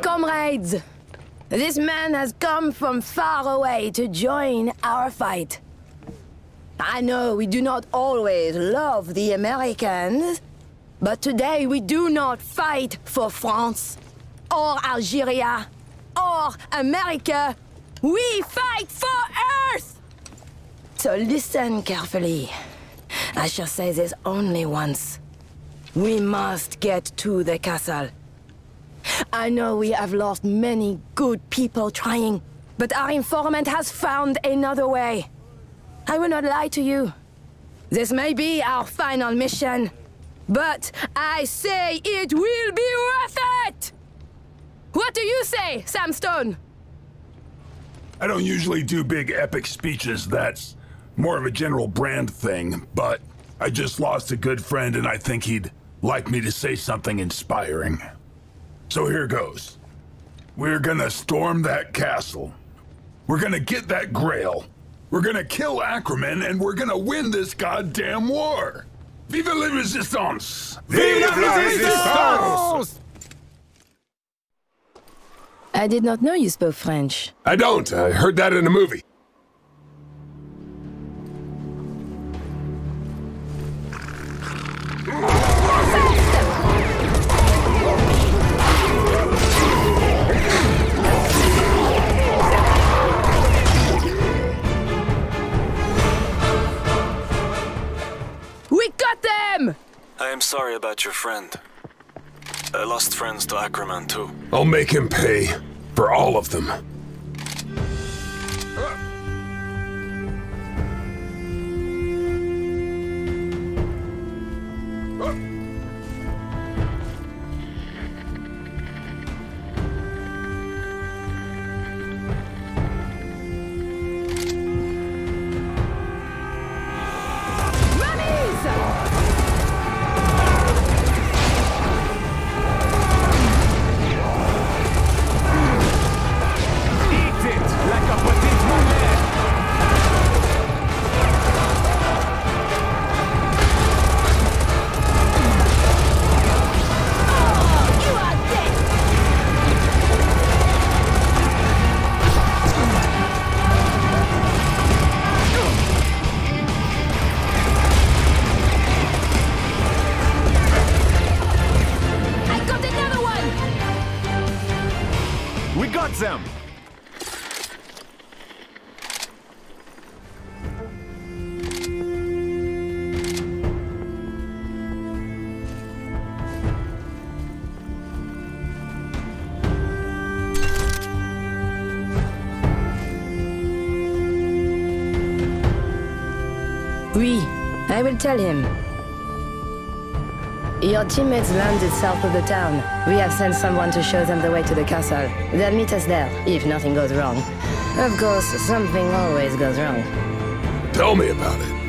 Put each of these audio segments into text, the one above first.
Comrades, this man has come from far away to join our fight. I know we do not always love the Americans, but today we do not fight for France, or Algeria, or America. We fight for Earth! So listen carefully. I shall say this only once. We must get to the castle. I know we have lost many good people trying, but our informant has found another way. I will not lie to you. This may be our final mission, but I say it will be worth it! What do you say, Sam Stone? I don't usually do big epic speeches, that's more of a General Brand thing, but I just lost a good friend and I think he'd like me to say something inspiring. So here goes. We're gonna storm that castle. We're gonna get that grail. We're gonna kill Achriman and we're gonna win this goddamn war. Vive la resistance! Vive la resistance! I did not know you spoke French. I don't. I heard that in a movie. We them! I am sorry about your friend. I lost friends to Achriman too. I'll make him pay for all of them. Tell him. Your teammates landed south of the town. We have sent someone to show them the way to the castle. They'll meet us there, if nothing goes wrong. Of course, something always goes wrong. Tell me about it.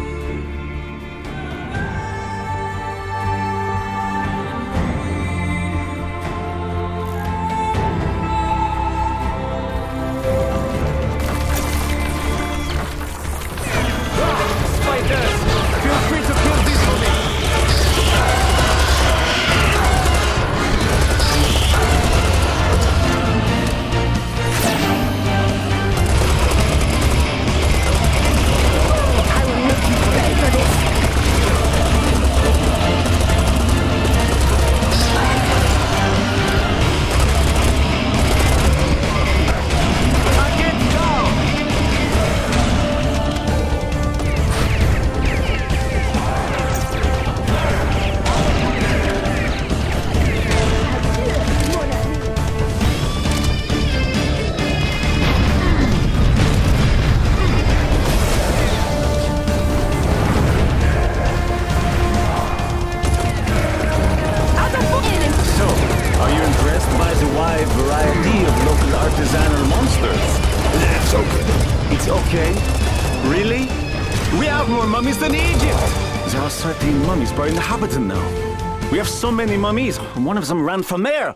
Many mummies, one of them ran for mayor.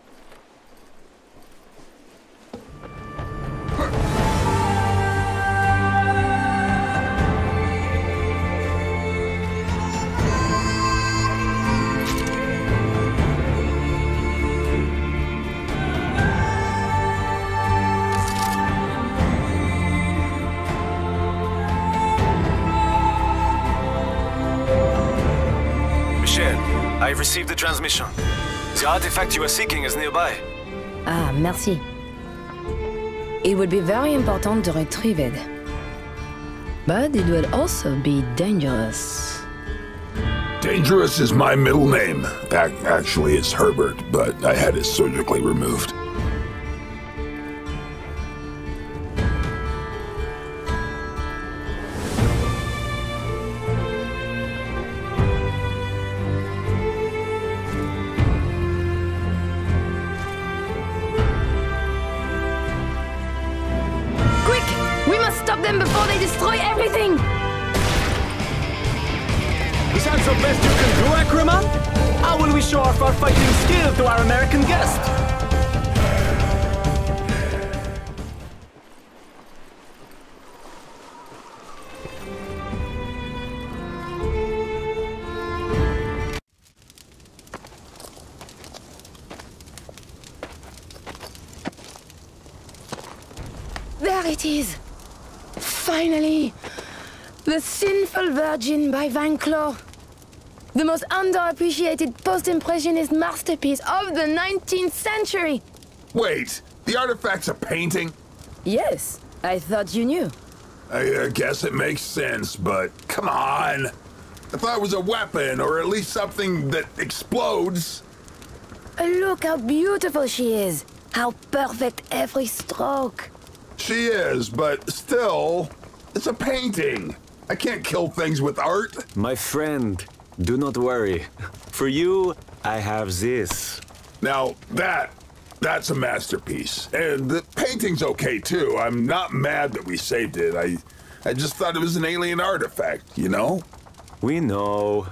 I've received the transmission. The artifact you are seeking is nearby. Ah, merci. It would be very important to retrieve it. But it would also be dangerous. Dangerous is my middle name. Ac- Actually, it's Herbert, but I had it surgically removed. Underappreciated post-impressionist masterpiece of the 19th century! Wait, the artifact's a painting? Yes, I thought you knew. I uh, guess it makes sense, but come on. I thought it was a weapon, or at least something that explodes. Look how beautiful she is! How perfect every stroke! She is, but still, it's a painting. I can't kill things with art. My friend, do not worry. For you, I have this. Now, that, that's a masterpiece. And the painting's okay, too. I'm not mad that we saved it. I, I just thought it was an alien artifact, you know? We know.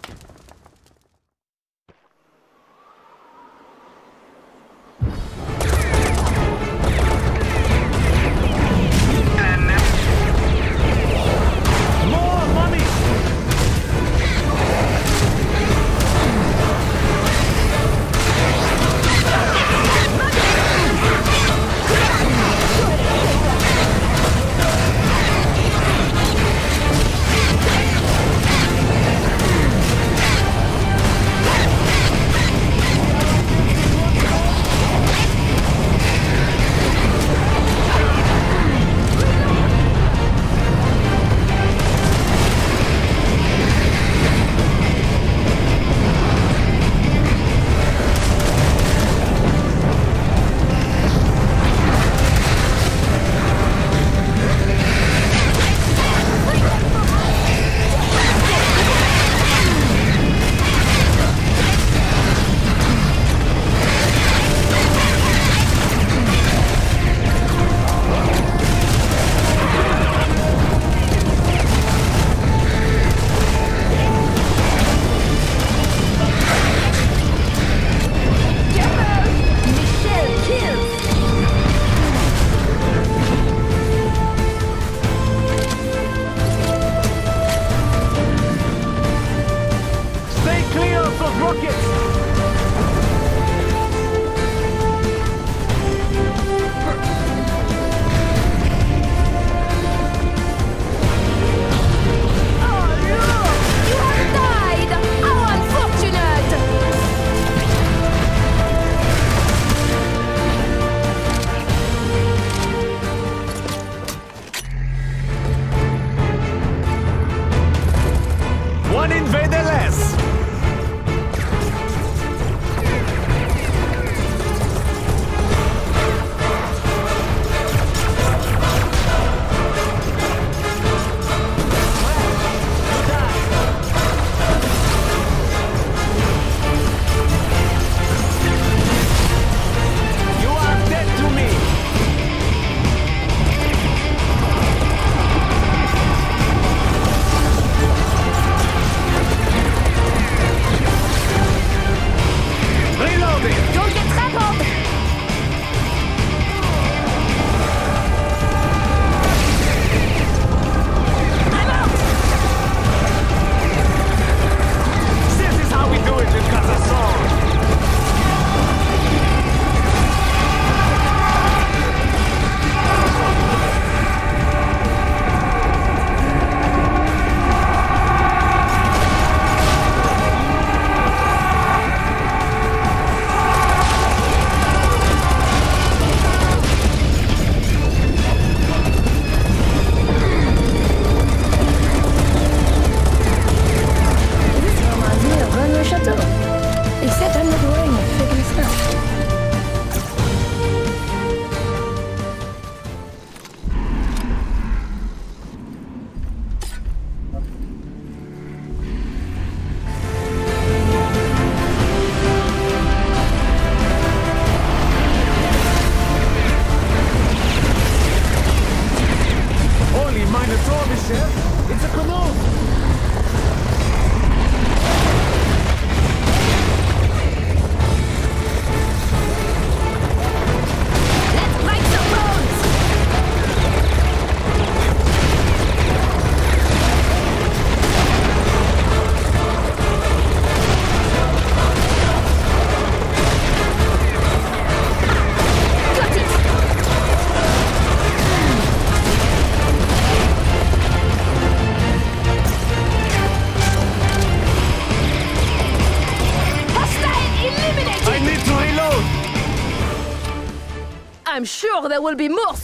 There will be more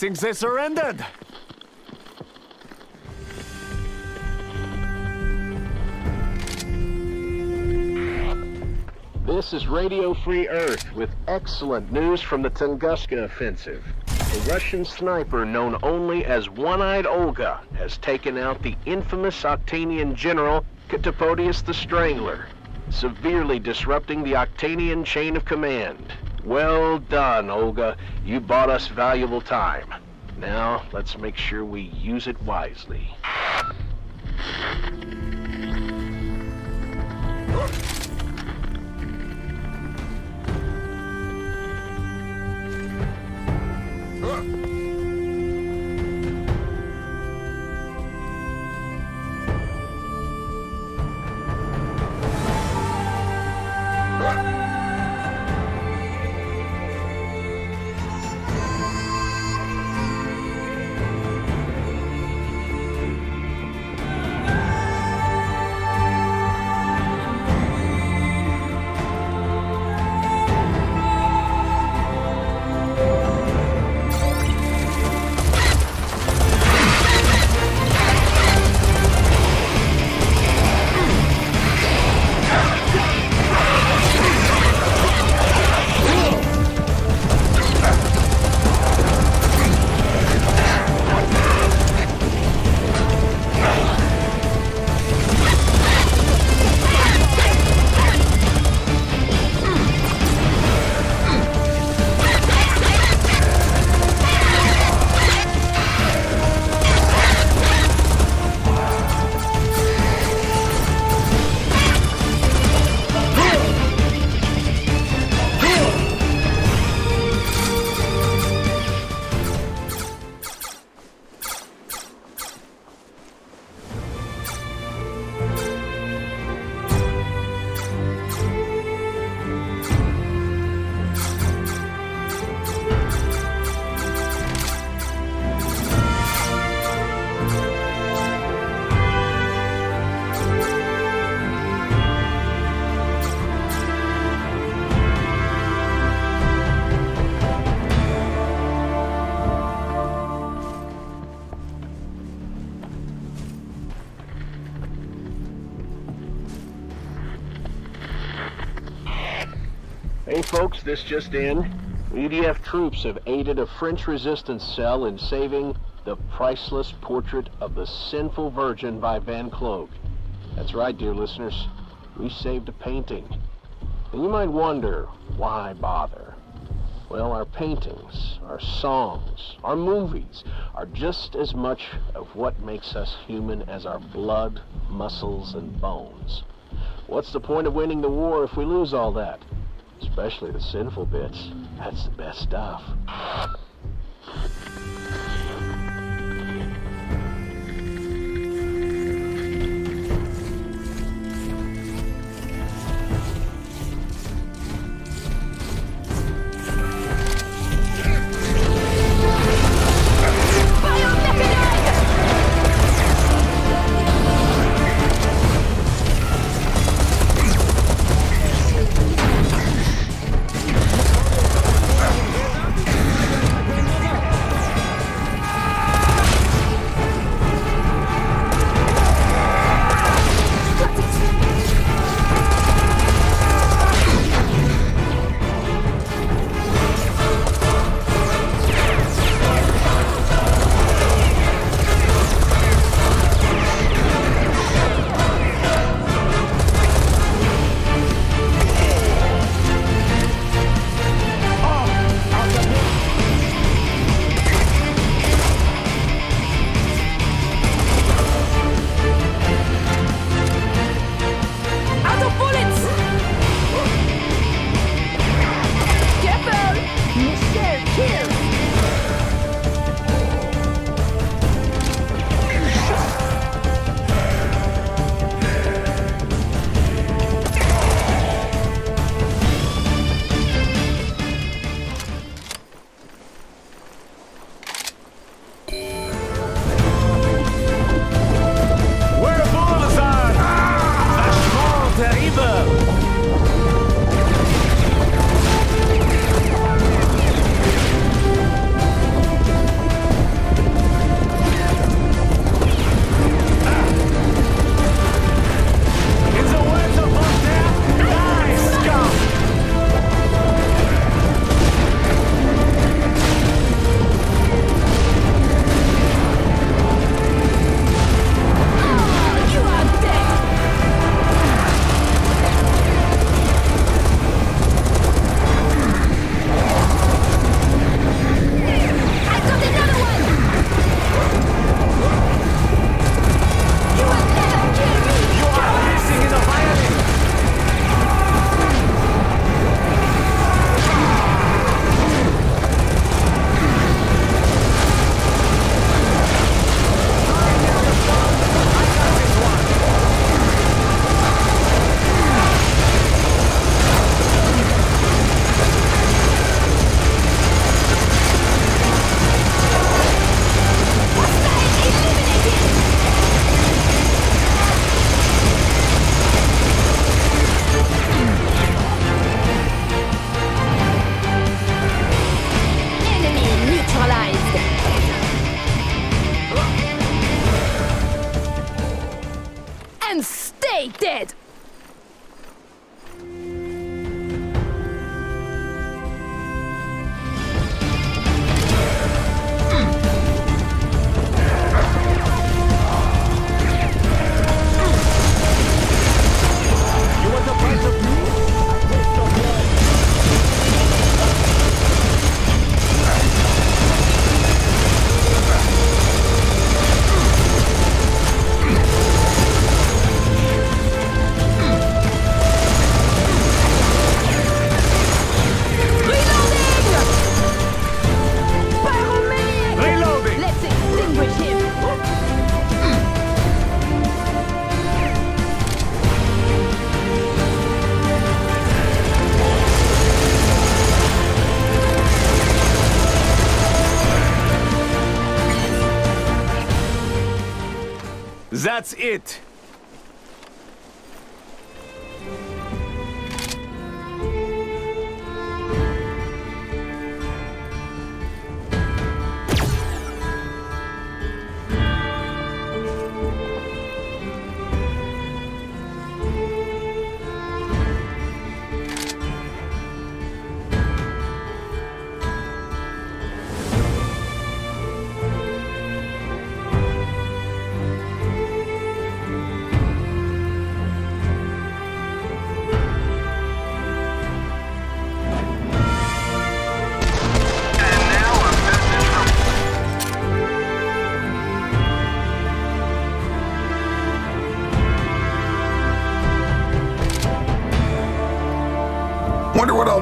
think they surrendered. This is Radio Free Earth with excellent news from the Tunguska offensive. A Russian sniper known only as One-Eyed Olga has taken out the infamous Octanian general Katapodius the Strangler, severely disrupting the Octanian chain of command. Well done, Olga. You bought us valuable time. Now, let's make sure we use it wisely. This just in. EDF troops have aided a French resistance cell in saving the priceless portrait of the sinful virgin by Van Cloeg. That's right, dear listeners. We saved a painting. And you might wonder, why bother? Well, our paintings, our songs, our movies are just as much of what makes us human as our blood, muscles, and bones. What's the point of winning the war if we lose all that? Especially the sinful bits. That's the best stuff.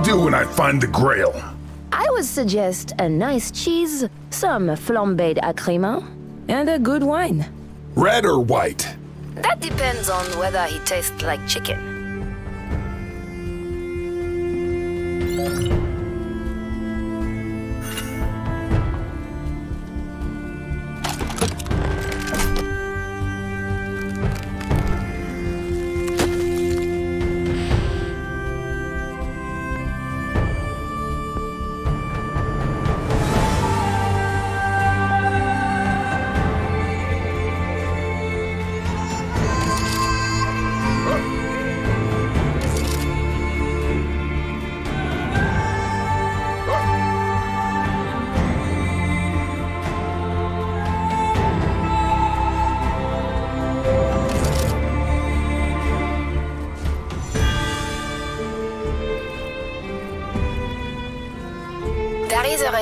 Do when I find the Grail. I would suggest a nice cheese, some flambéed Achriman, and a good wine. Red or white? That depends on whether he tastes like chicken.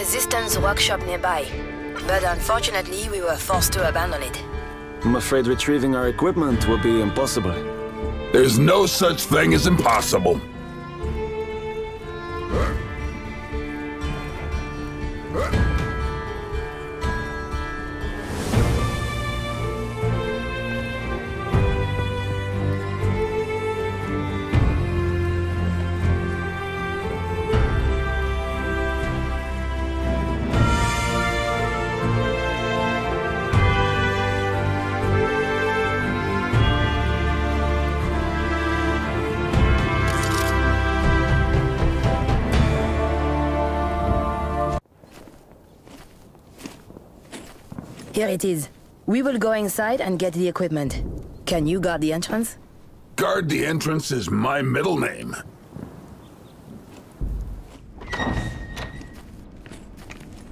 Resistance workshop nearby, but unfortunately we were forced to abandon it. I'm afraid retrieving our equipment will be impossible. There's no such thing as impossible. Here it is. We will go inside and get the equipment. Can you guard the entrance? Guard the entrance is my middle name.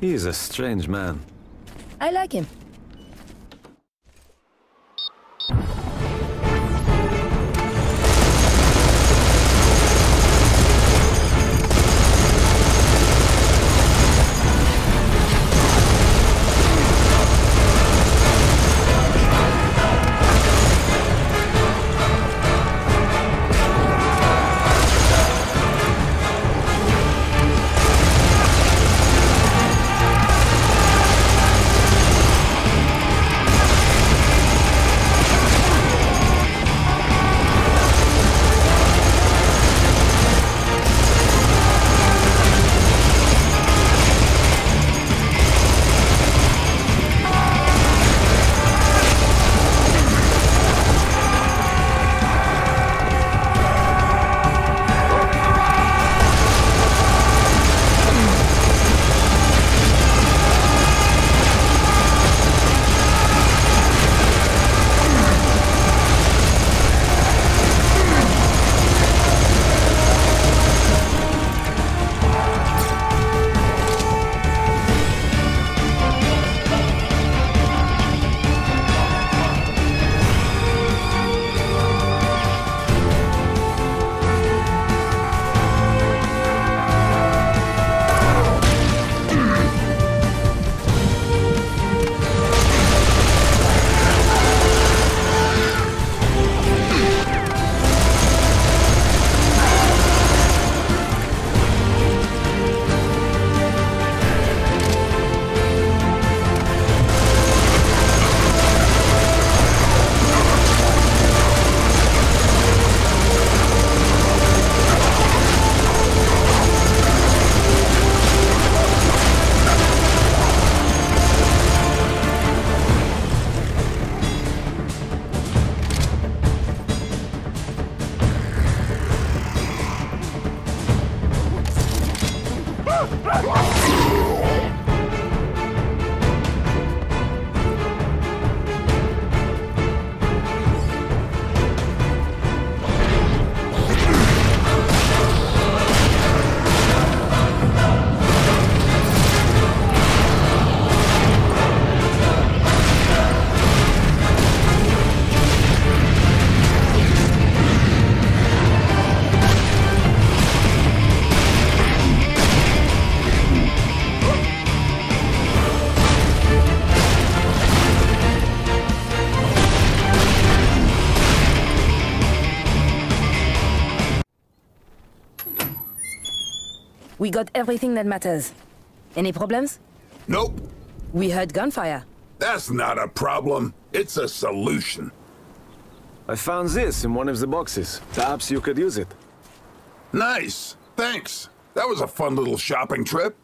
He is a strange man. I like him. We got everything that matters. Any problems? Nope. We heard gunfire. That's not a problem. It's a solution. I found this in one of the boxes. Perhaps you could use it. Nice. Thanks. That was a fun little shopping trip.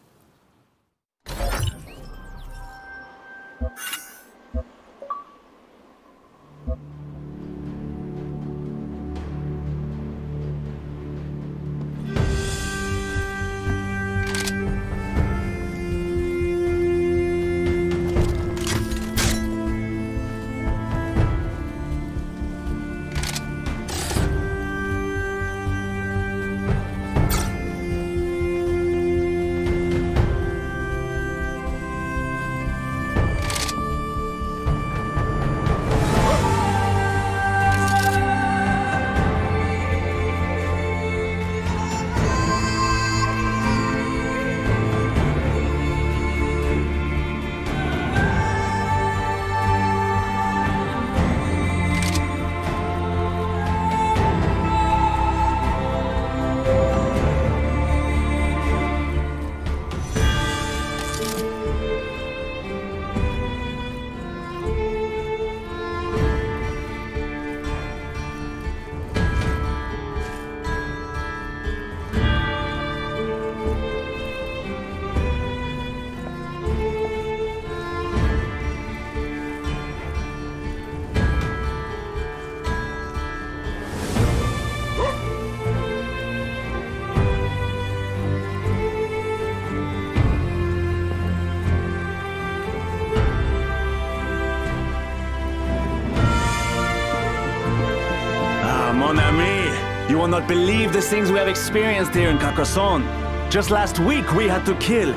Believe the things we have experienced here in Carcassonne. Just last week we had to kill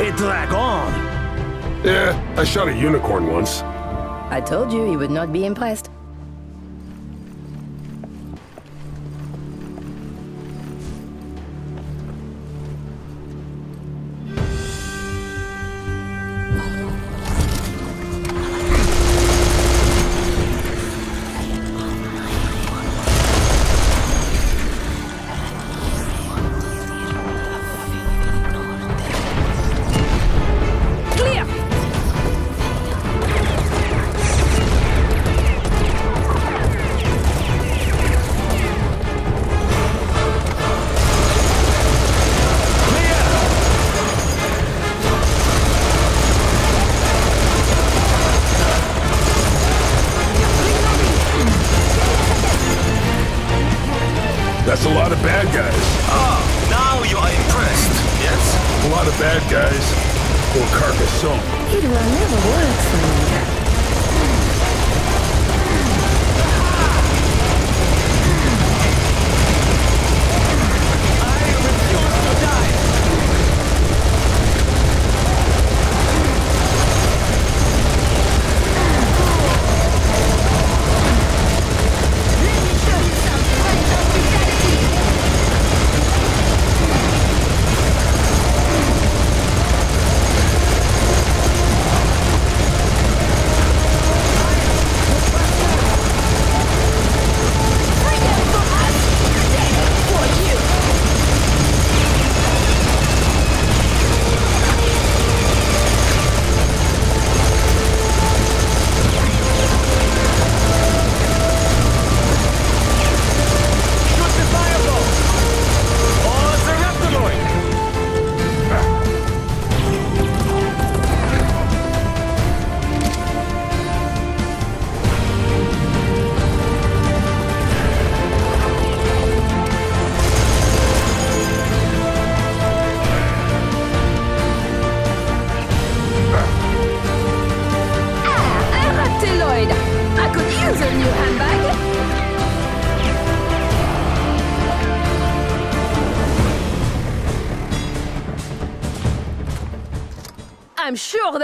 a dragon. Yeah, I shot a unicorn once. I told you he would not be impressed.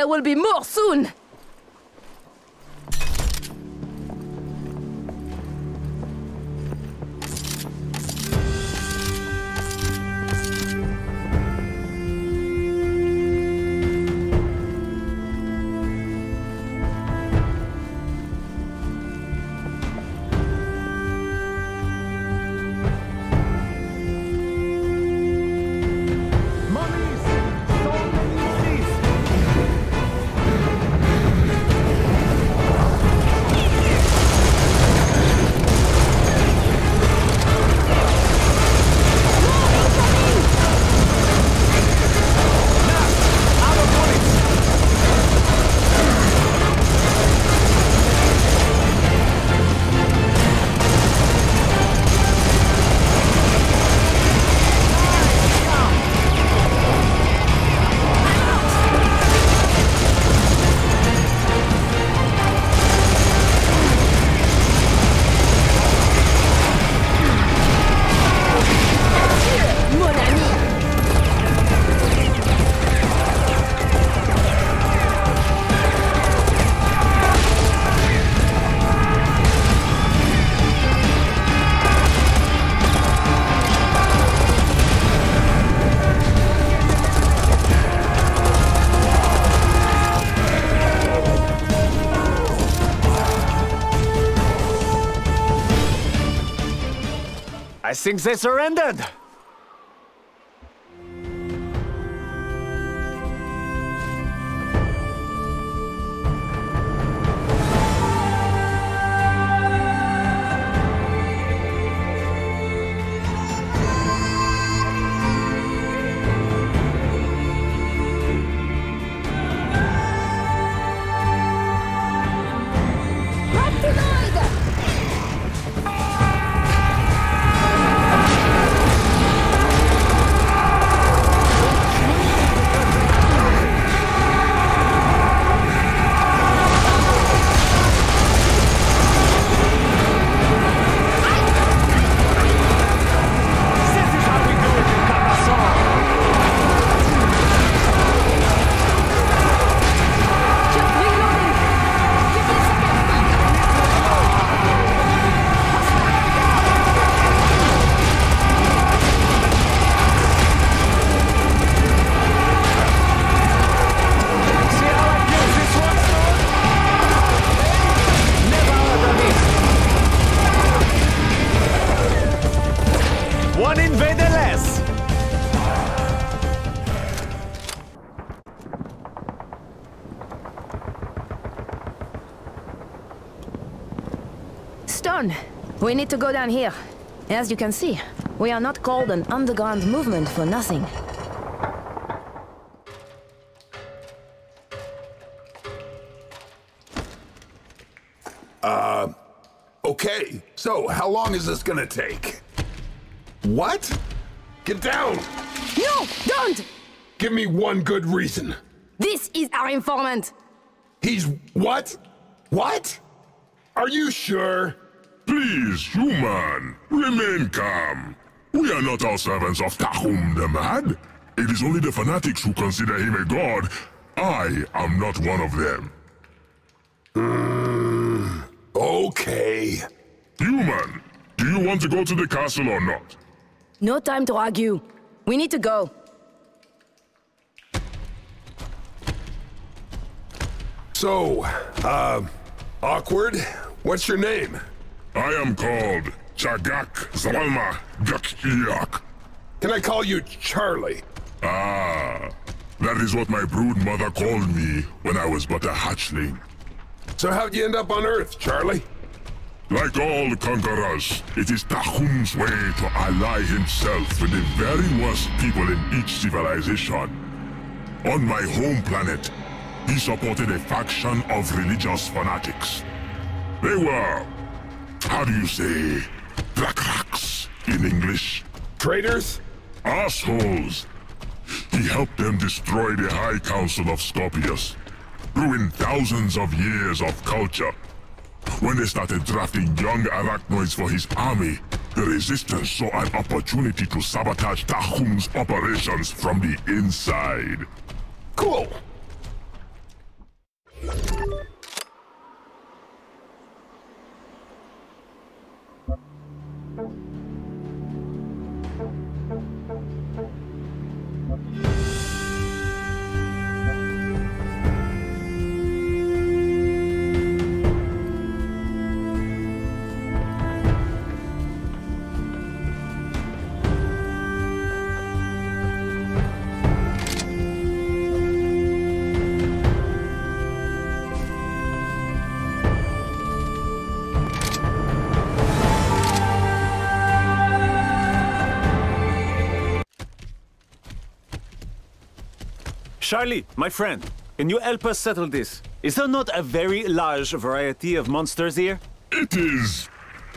Will be more think they surrendered. We need to go down here. As you can see, we are not called an underground movement for nothing. Uh, okay, so how long is this gonna take? What? Get down! No, don't! Give me one good reason. This is our informant. He's what? What? Are you sure? Please, human, remain calm. We are not all servants of Tahum the Mad. It is only the fanatics who consider him a god. I am not one of them. Okay. Human, do you want to go to the castle or not? No time to argue. We need to go. So, uh, awkward? What's your name? I am called Chagak Zalma Gakiak. Can I call you Charlie? Ah, that is what my brood mother called me when I was but a hatchling. So how'd you end up on Earth, Charlie? Like all conquerors, it is Tahum's way to ally himself with the very worst people in each civilization. On my home planet, he supported a faction of religious fanatics. They were, how do you say, Drakraks in English? Traitors? Assholes! He helped them destroy the High Council of Scorpius, ruin thousands of years of culture. When they started drafting young arachnoids for his army, the Resistance saw an opportunity to sabotage Tahum's operations from the inside. Cool. Charlie, my friend, can you help us settle this? Is there not a very large variety of monsters here? It is...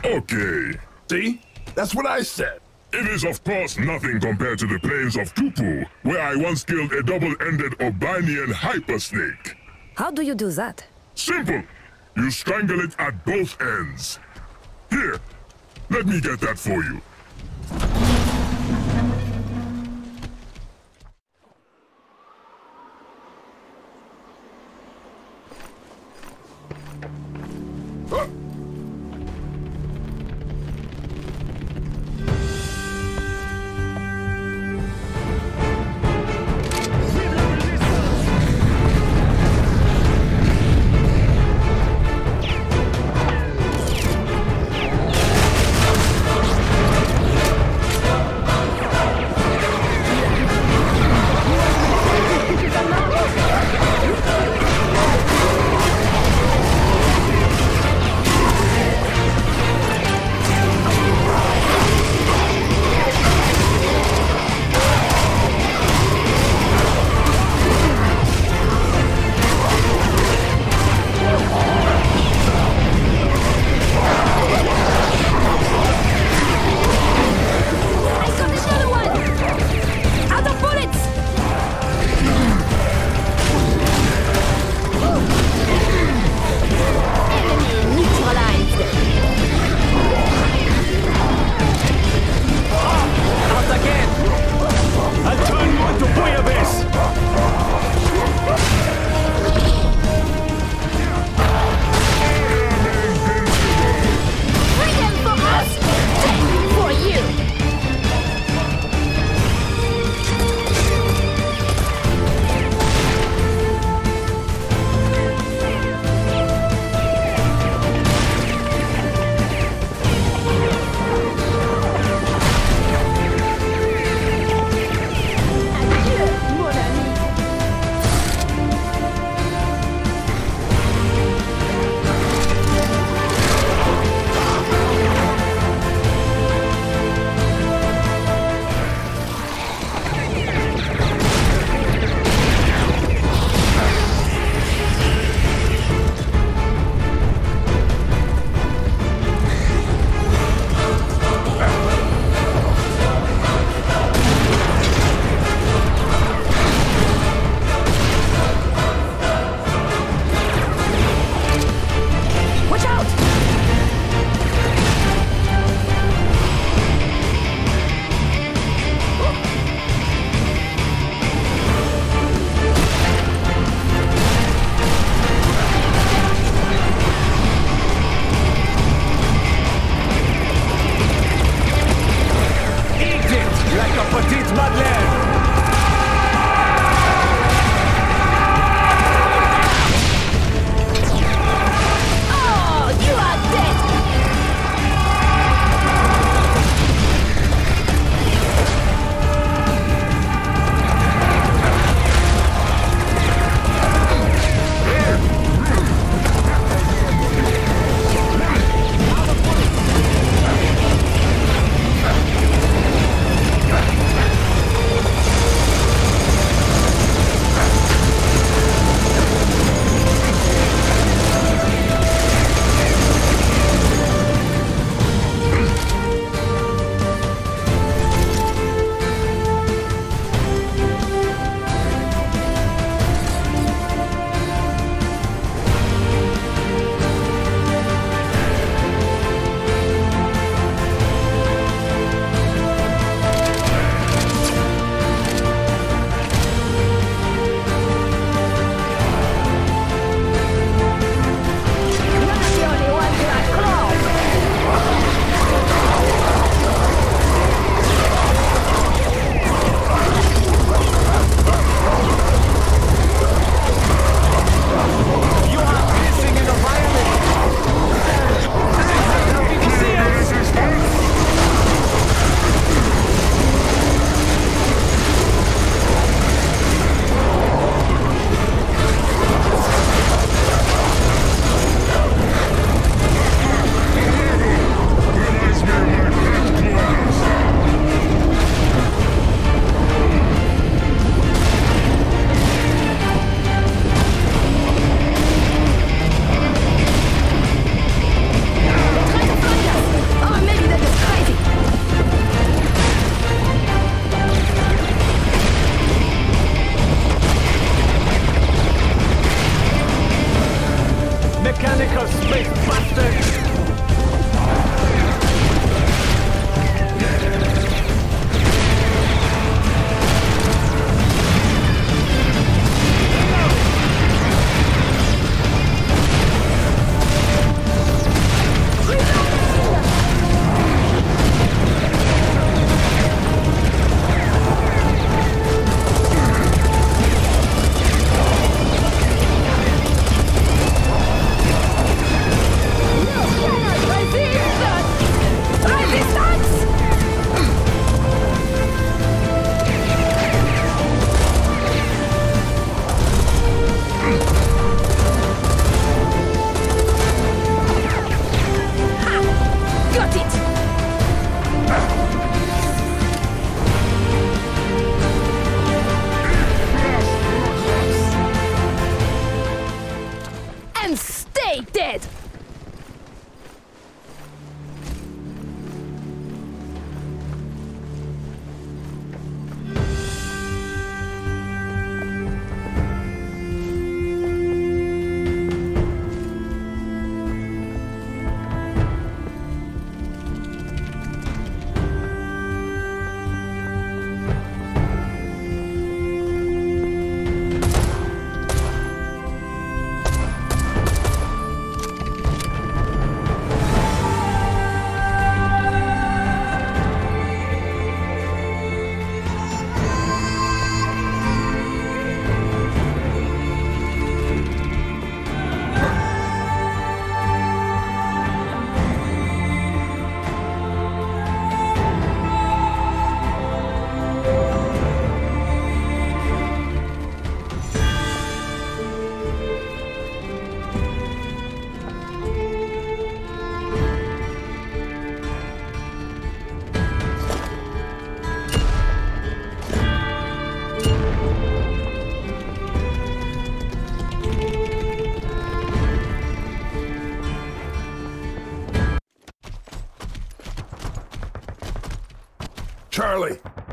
okay. See? That's what I said. It is of course nothing compared to the plains of Tupu, where I once killed a double-ended Obanian hypersnake. How do you do that? Simple. You strangle it at both ends. Here, let me get that for you. Huh?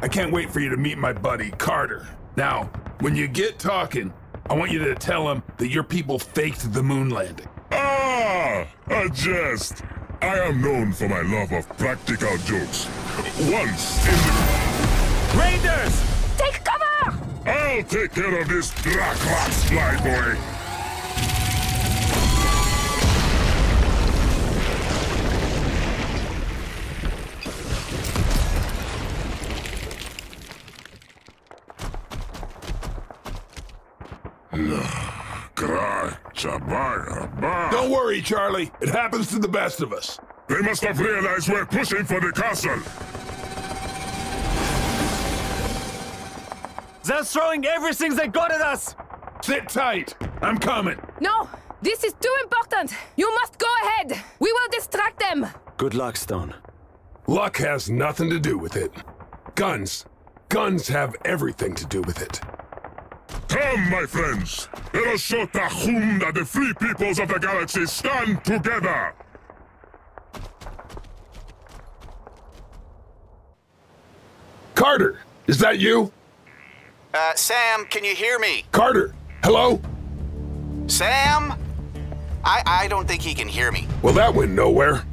Can't wait for you to meet my buddy, Carter. Now, when you get talking, I want you to tell him that your people faked the moon landing. Ah, a jest. I am known for my love of practical jokes. Once in the... Raiders! Take cover! I'll take care of this Draklox flyboy. Worry, Charlie. It happens to the best of us. They must have realized we're pushing for the castle. They're throwing everything they got at us! Sit tight. I'm coming. No! This is too important! You must go ahead! We will distract them! Good luck, Stone. Luck has nothing to do with it. Guns. Guns have everything to do with it. Come, my friends. Let us show Tahum that the free peoples of the galaxy stand together. Carter, is that you? Uh, Sam, can you hear me? Carter, hello? Sam? I, I don't think he can hear me. Well, that went nowhere.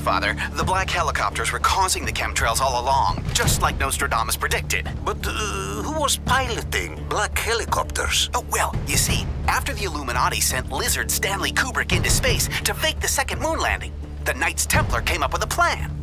Father, the black helicopters were causing the chemtrails all along, just like Nostradamus predicted. But uh, who was piloting black helicopters? Oh, well, you see, after the Illuminati sent lizard Stanley Kubrick into space to fake the second moon landing, the Knights Templar came up with a plan.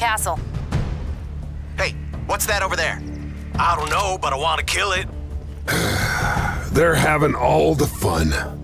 Castle. Hey, what's that over there? I don't know, but I want to kill it. They're having all the fun.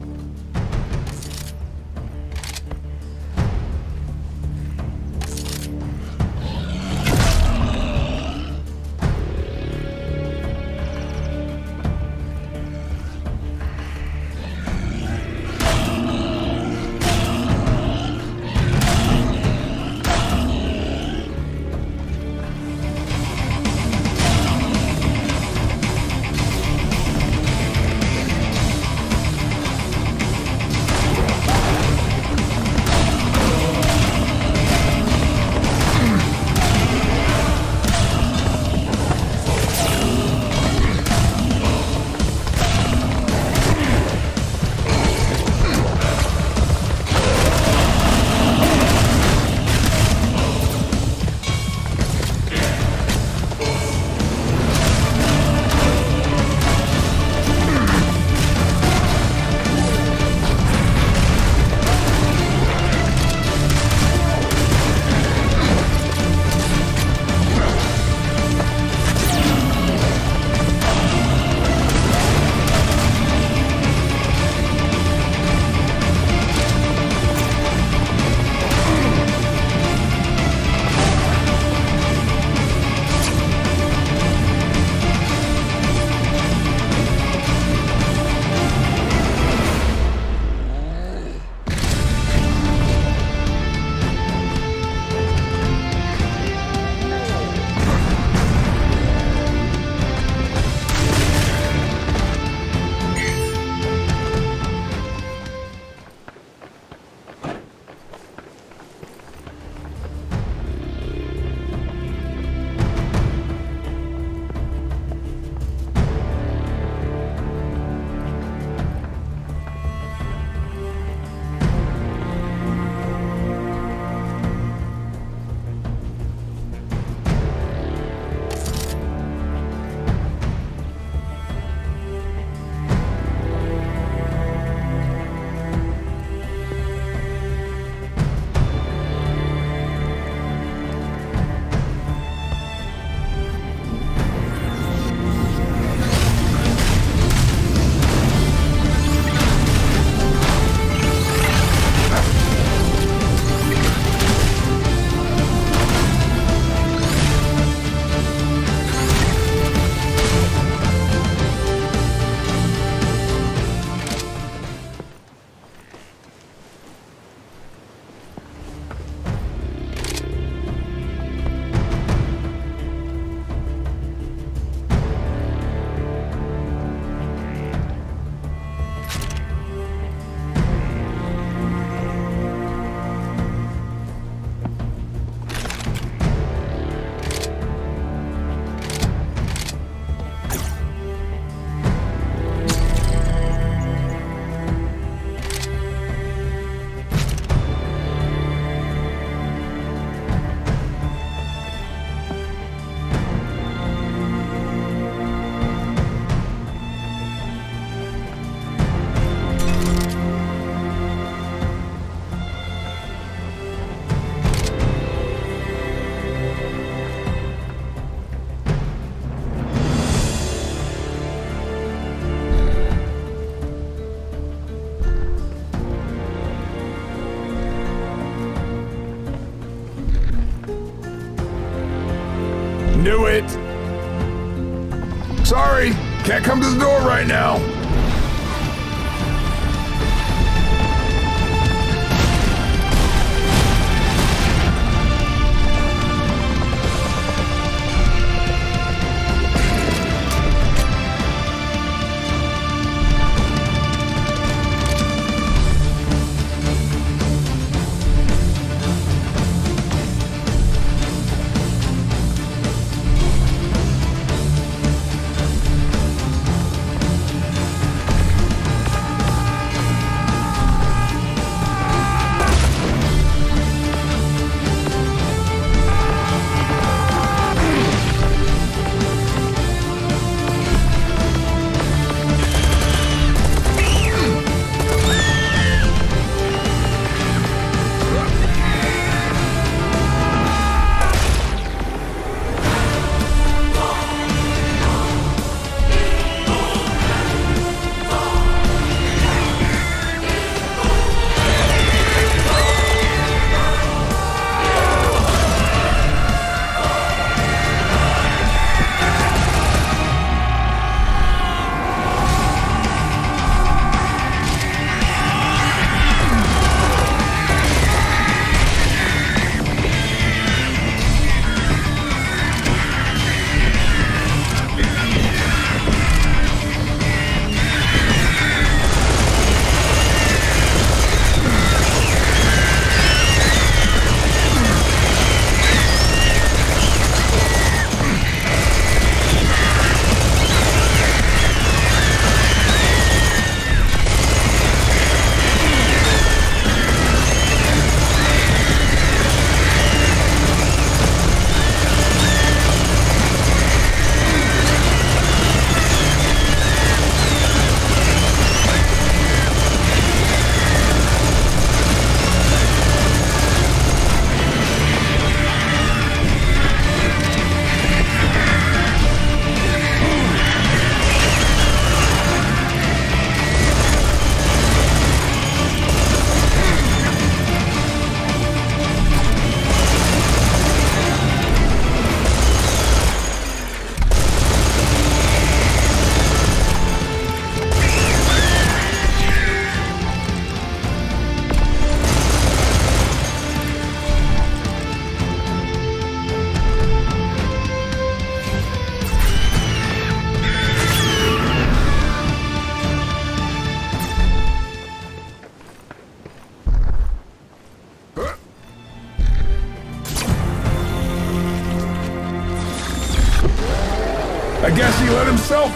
Come to the door right now.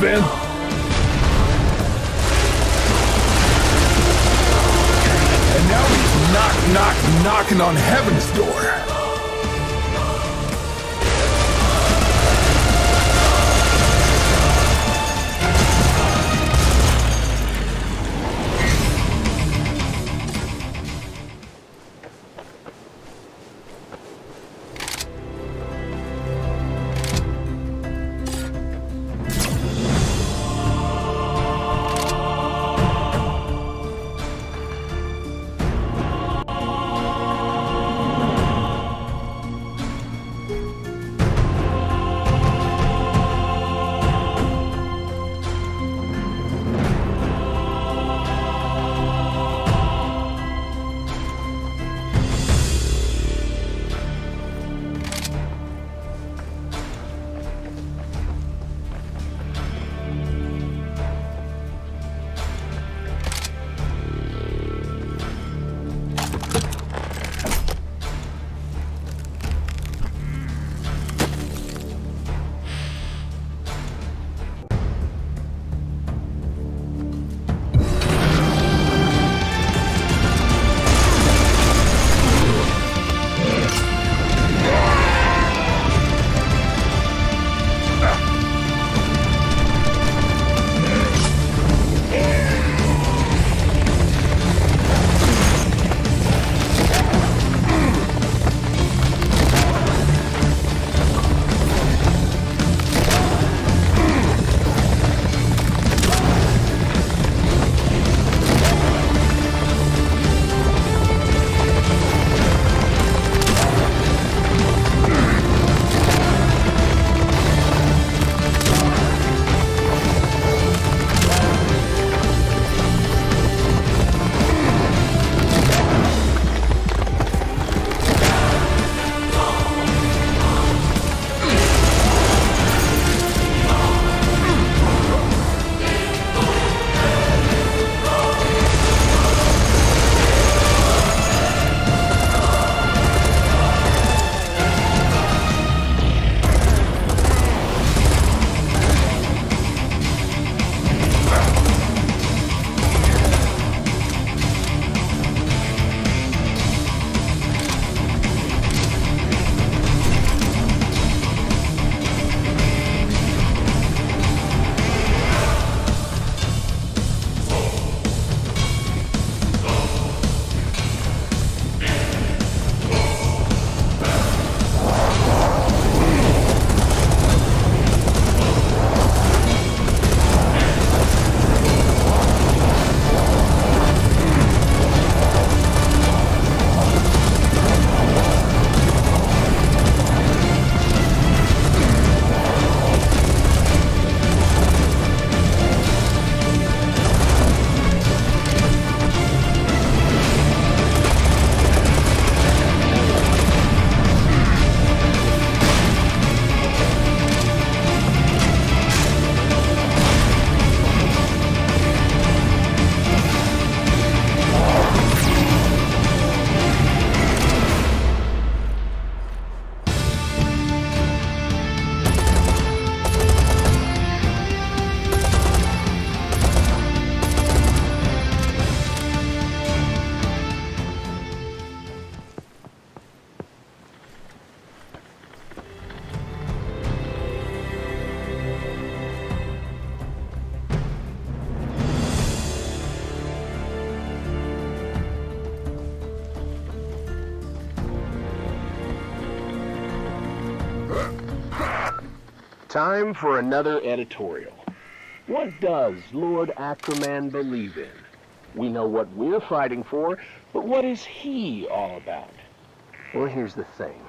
Let Time for another editorial. What does Lord Achriman believe in? We know what we're fighting for, but what is he all about? Well, here's the thing.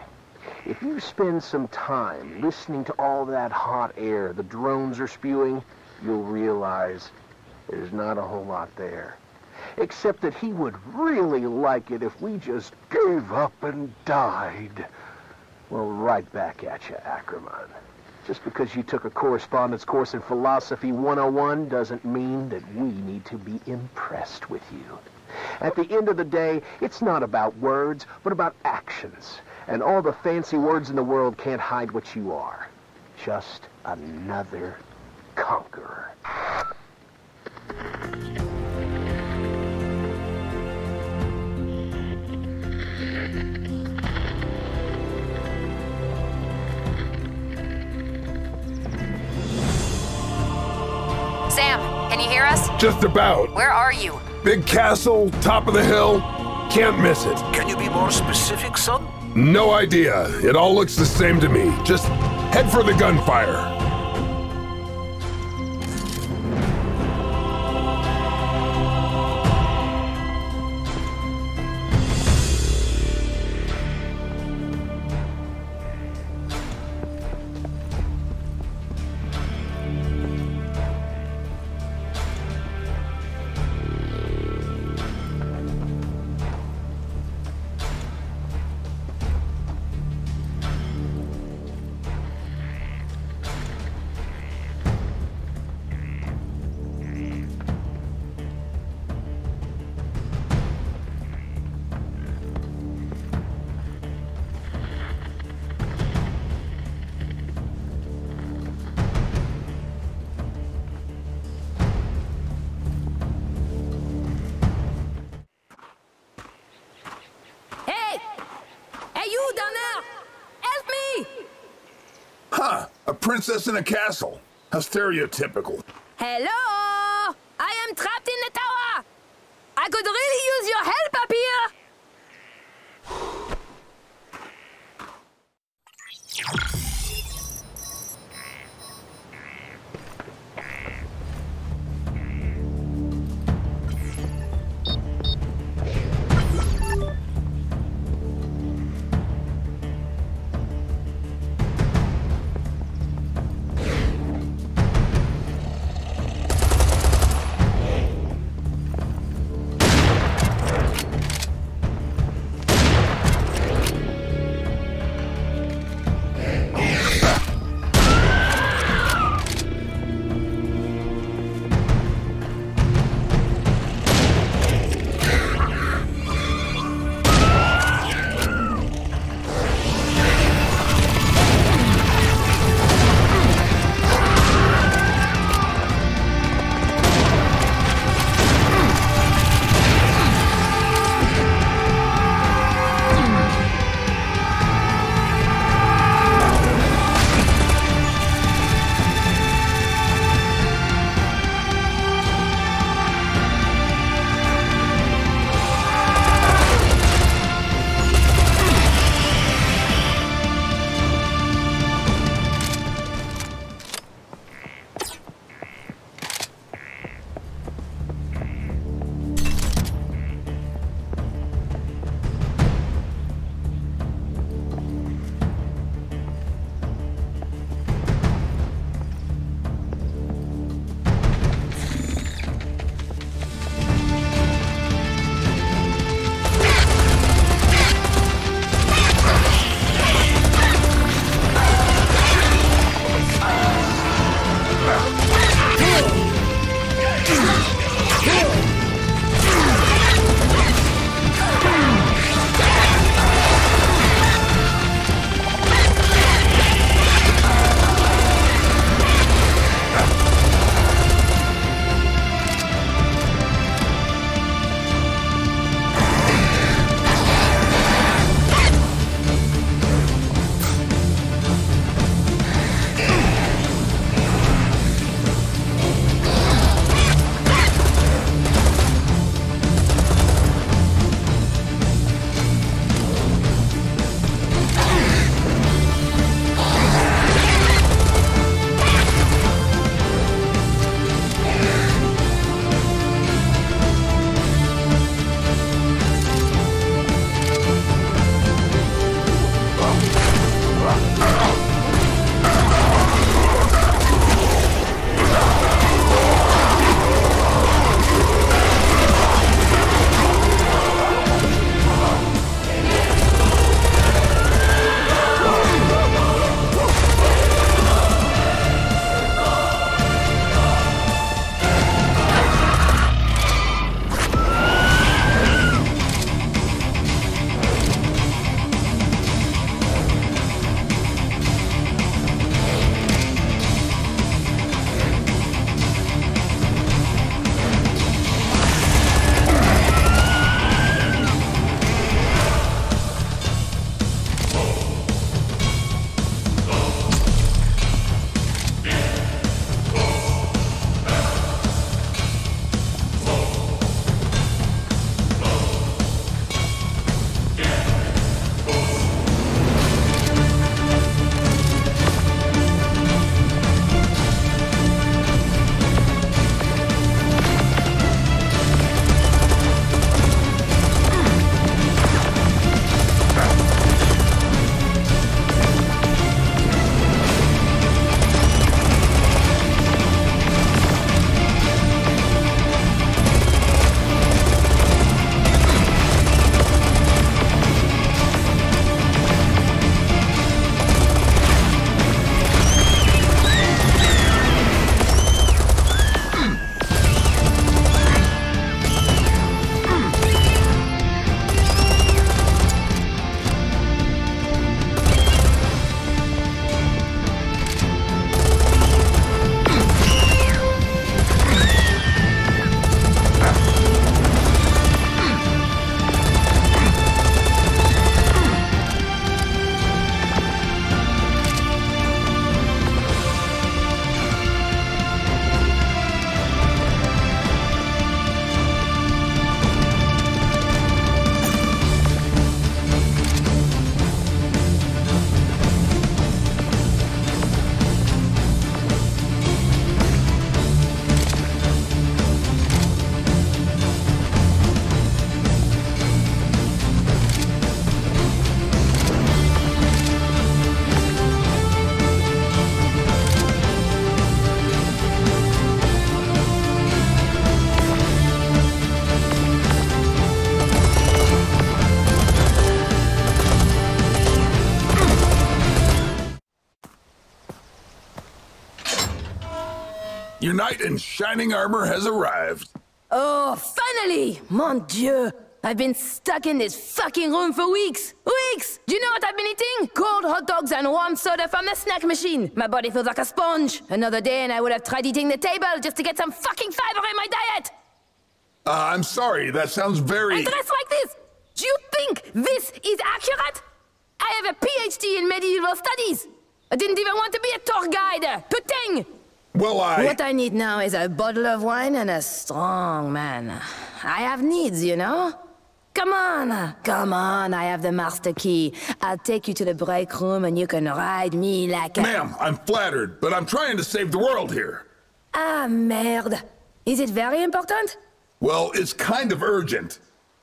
If you spend some time listening to all that hot air the drones are spewing, you'll realize there's not a whole lot there. Except that he would really like it if we just gave up and died. Well, right back at you, Achriman. Just because you took a correspondence course in Philosophy 101 doesn't mean that we need to be impressed with you. At the end of the day, it's not about words, but about actions. And all the fancy words in the world can't hide what you are. Just another conqueror. Sam, can you hear us? Just about. Where are you? Big castle, top of the hill. Can't miss it. Can you be more specific, son? No idea. It all looks the same to me. Just head for the gunfire. Princess in a castle. How stereotypical. Hello! I am trapped in the tower! I could really use your help up here! Your knight in shining armor has arrived. Oh, finally! Mon Dieu! I've been stuck in this fucking room for weeks! Weeks! Do you know what I've been eating? Cold hot dogs and warm soda from the snack machine. My body feels like a sponge. Another day and I would have tried eating the table just to get some fucking fiber in my diet! Uh, I'm sorry, that sounds very. I dress like this! Do you think this is accurate? I have a PhD in medieval studies! I didn't even want to be a tour guide! Putain! Well, I. Need now is a bottle of wine and a strong man. I have needs, you know? Come on, come on, I have the master key. I'll take you to the break room and you can ride me like a... Ma'am, I'm flattered, but I'm trying to save the world here. Ah, merde. Is it very important? Well, it's kind of urgent.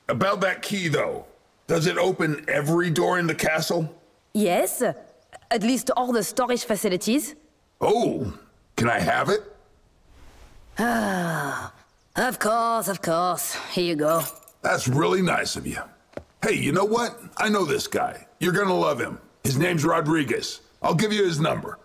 About that key, though. Does it open every door in the castle? Yes. At least all the storage facilities. Oh, can I have it? Ah, of course, of course. Here you go. That's really nice of you. Hey, you know what? I know this guy. You're gonna love him. His name's Rodriguez. I'll give you his number.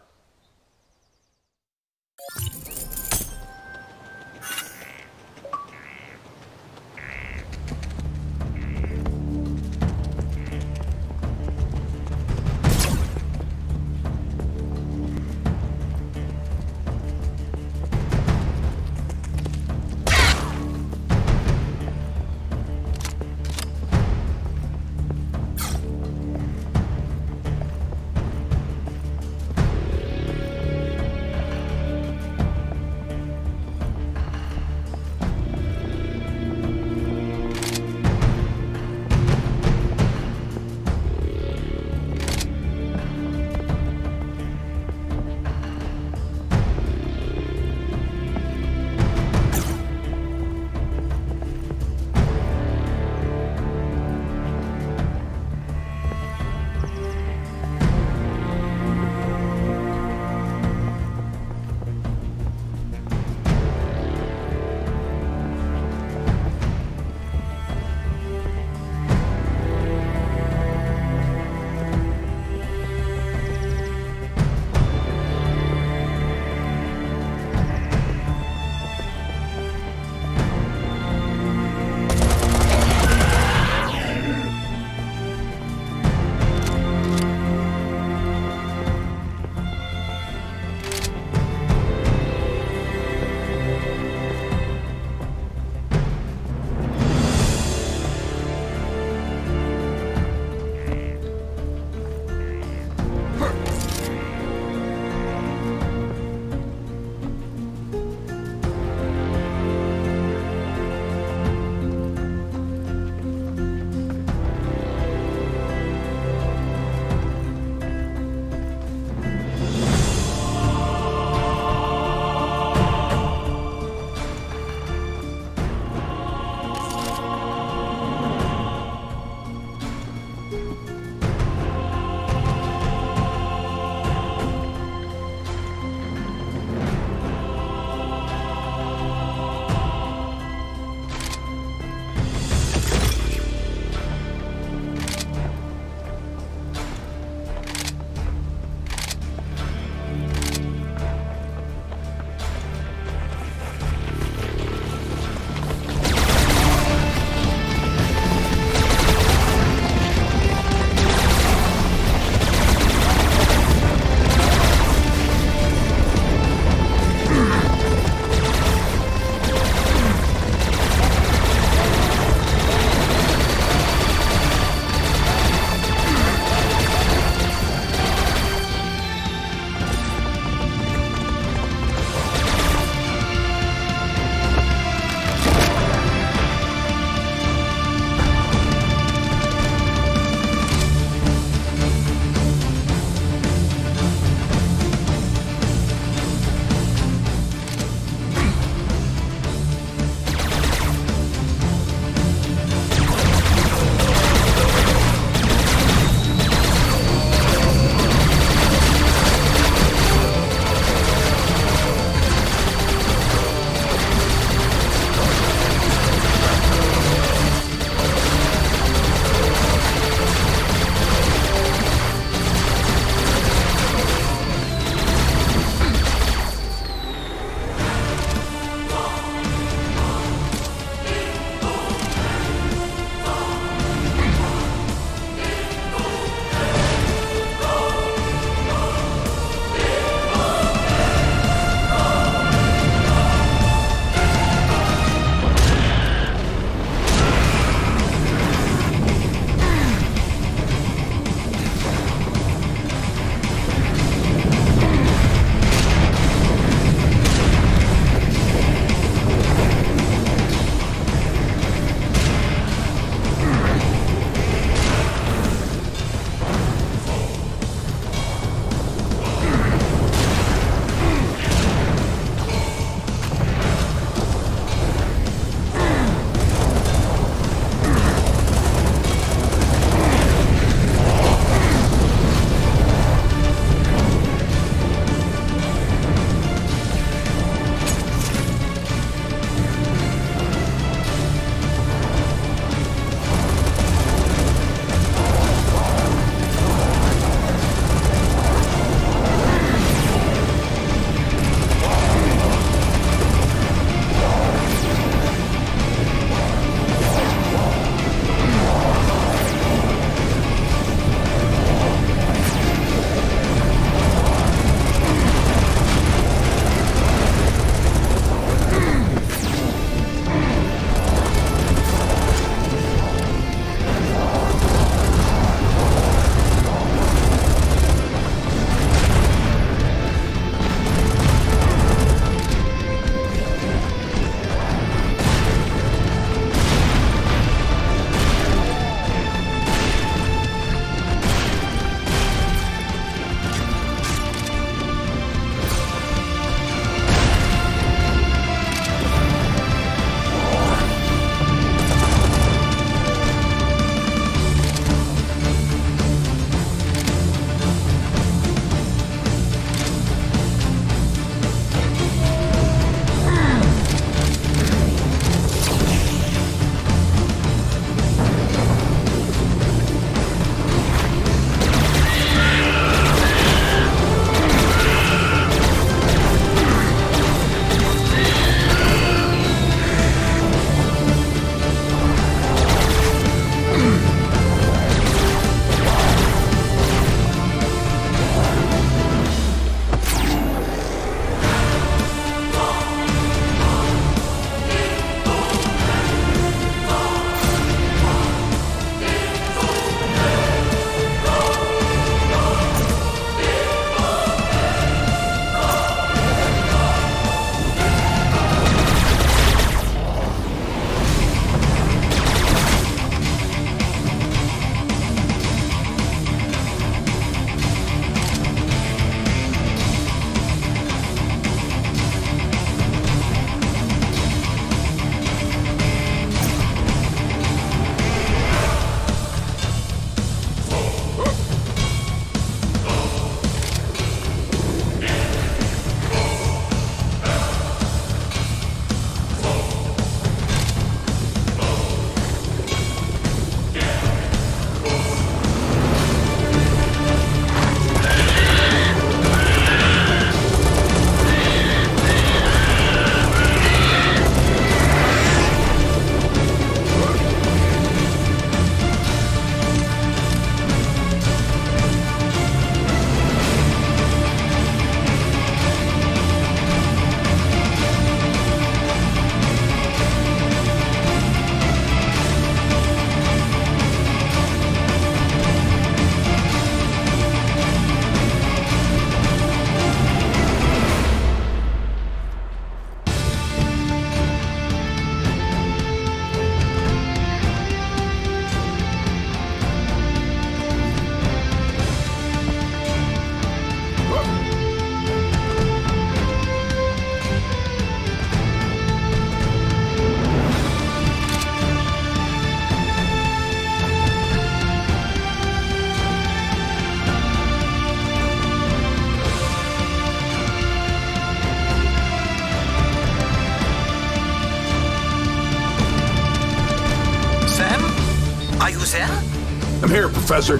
Professor.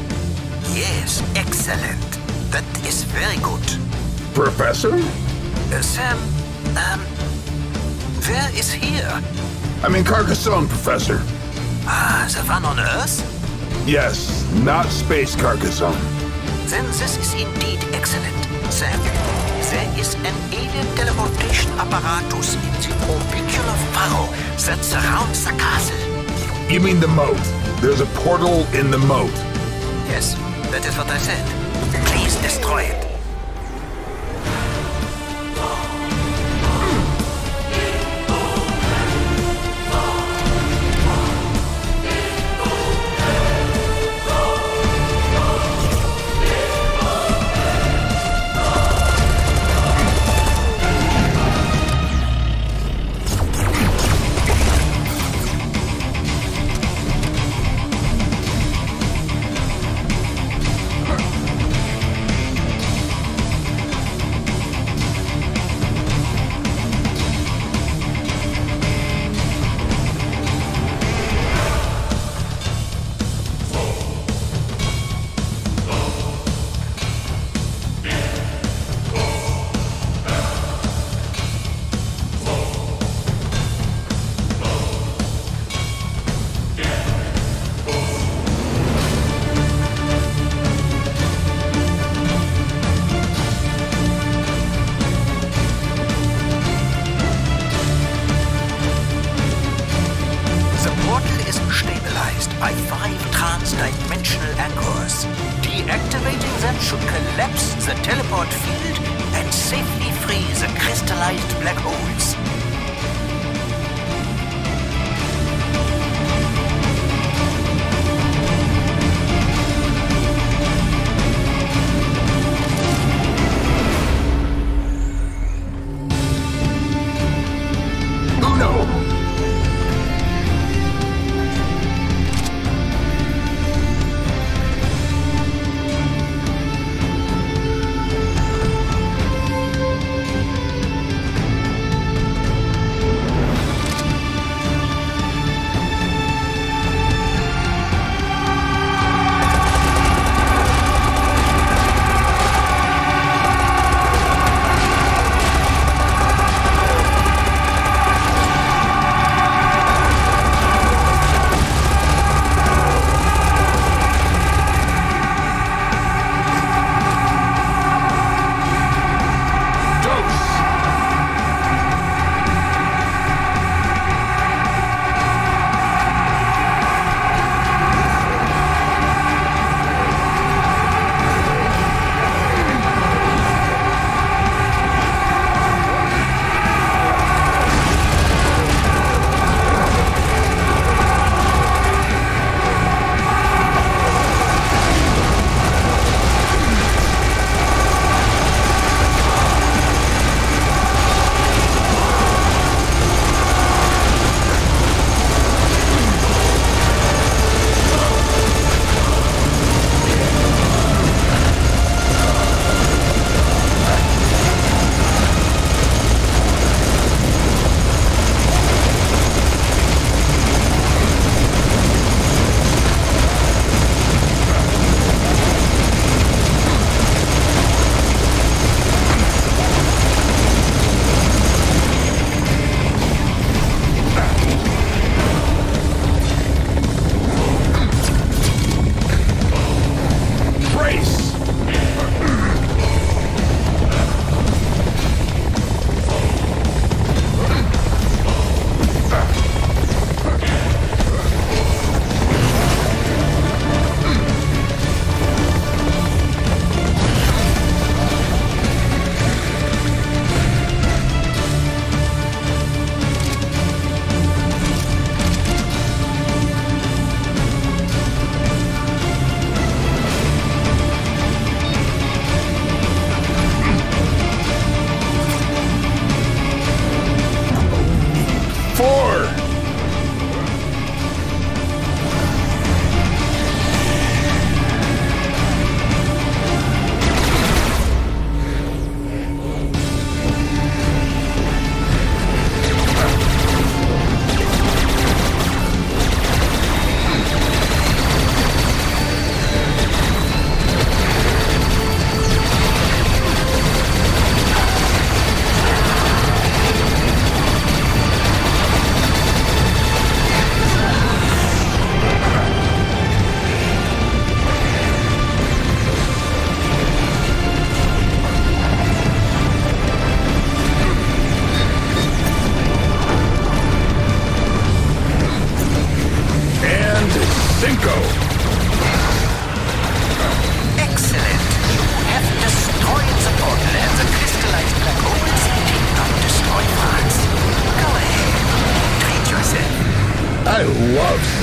Yes, excellent. That is very good. Professor? Uh, Sam, um, where is here? I'm in Carcassonne, Professor. Ah, the one on Earth? Yes, not space Carcassonne. Then this is indeed excellent, Sam. There is an alien teleportation apparatus in the orbicular furrow that surrounds the castle. You mean the moat? There's a portal in the moat. Yes, that is what I said. Please destroy it.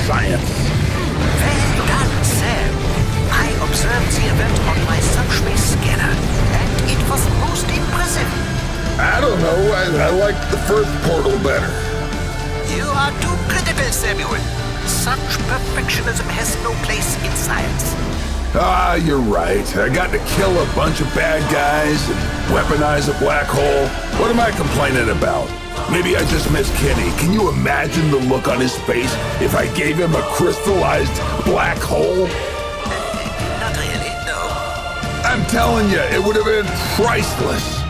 Science. Well done, Sam. I observed the event on my subspace scanner, and it was most impressive. I don't know. I, I like the first portal better. You are too critical, Samuel. Such perfectionism has no place in science. Ah, you're right. I got to kill a bunch of bad guys and weaponize a black hole. What am I complaining about? Maybe I just missed Kenny. Can you imagine the look on his face if I gave him a crystallized black hole? Not really, no. I'm telling you, it would have been priceless.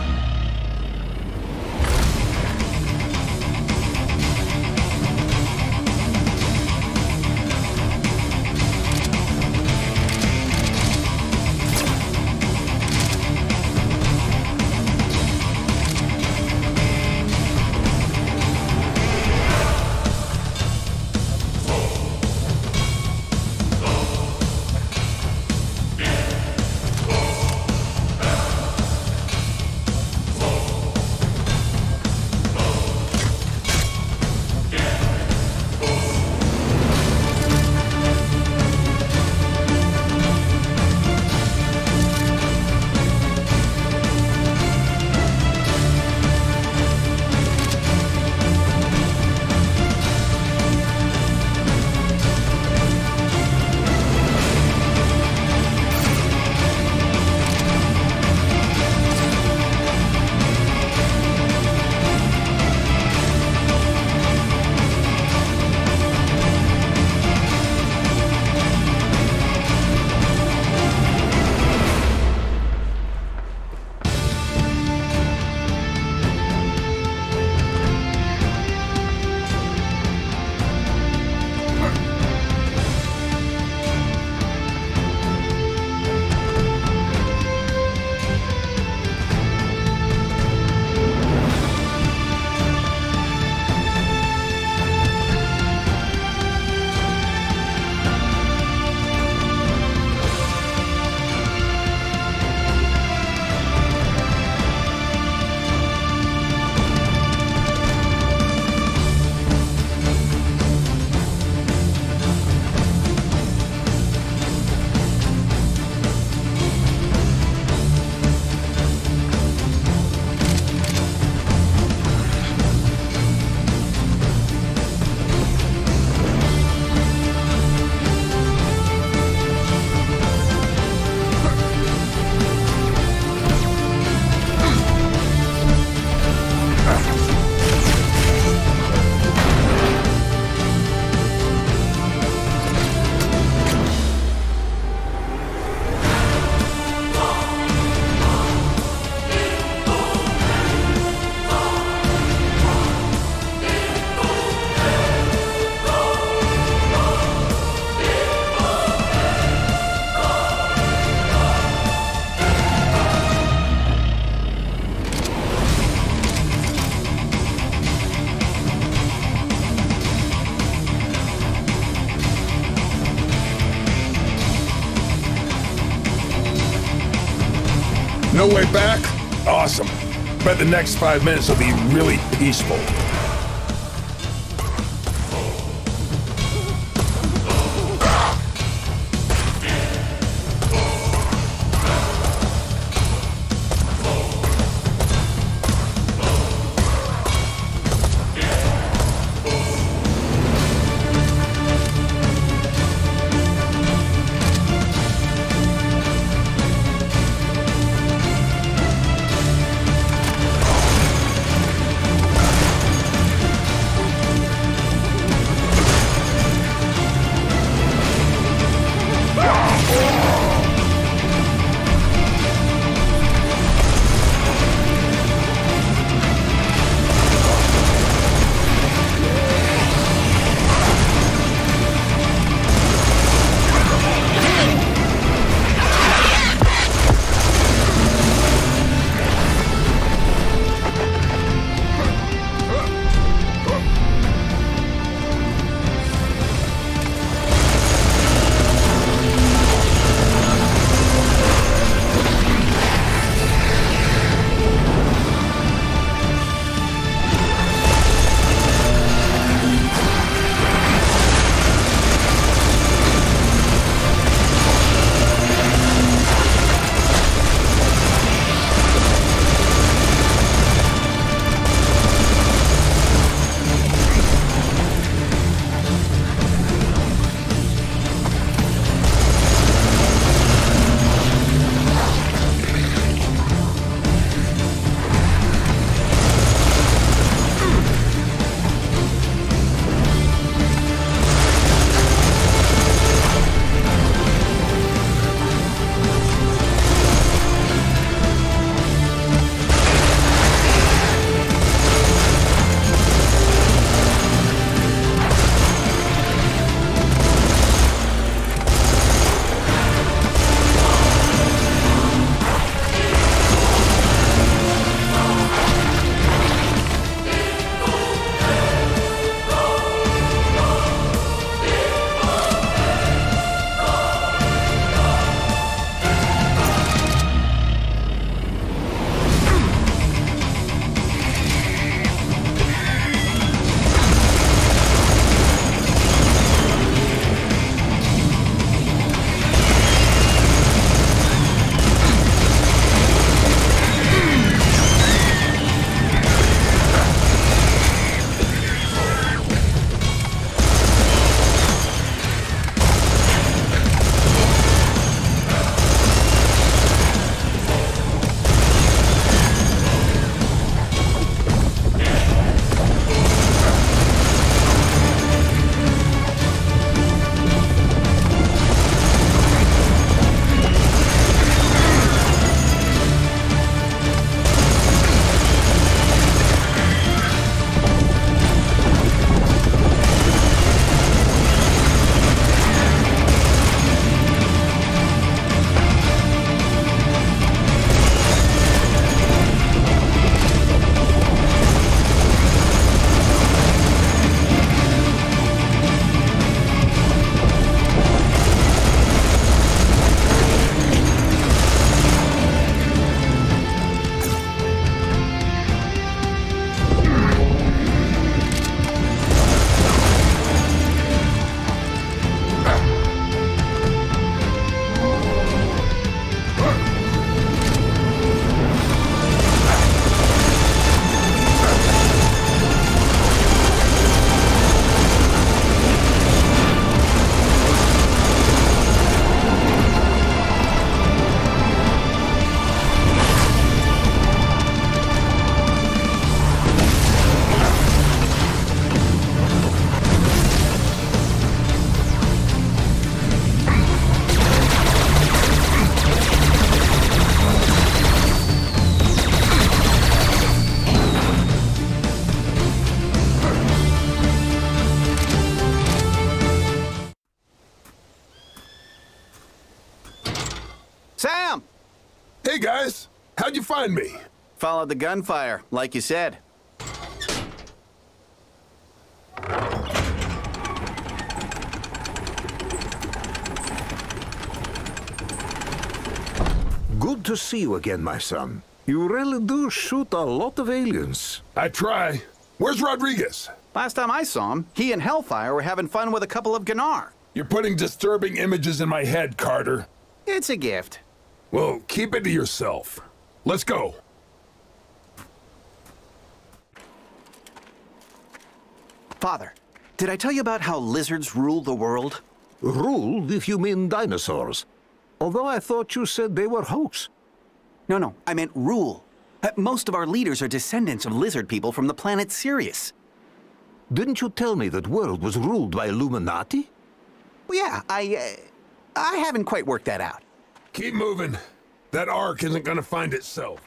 Next five minutes will be really peaceful. Followed the gunfire, like you said. Good to see you again, my son. You really do shoot a lot of aliens. I try. Where's Rodriguez? Last time I saw him, he and Hellfire were having fun with a couple of Gnaar. You're putting disturbing images in my head, Carter. It's a gift. Well, keep it to yourself. Let's go. Father, did I tell you about how lizards rule the world? Rule, if you mean dinosaurs. Although I thought you said they were hoax. No, no, I meant rule. Most of our leaders are descendants of lizard people from the planet Sirius. Didn't you tell me that world was ruled by Illuminati? Well, yeah, I, uh, I haven't quite worked that out. Keep moving. That ark isn't gonna find itself.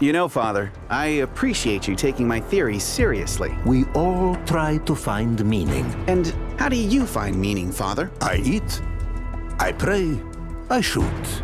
You know, Father, I appreciate you taking my theory seriously. We all try to find meaning. And how do you find meaning, Father? I eat, I pray, I shoot.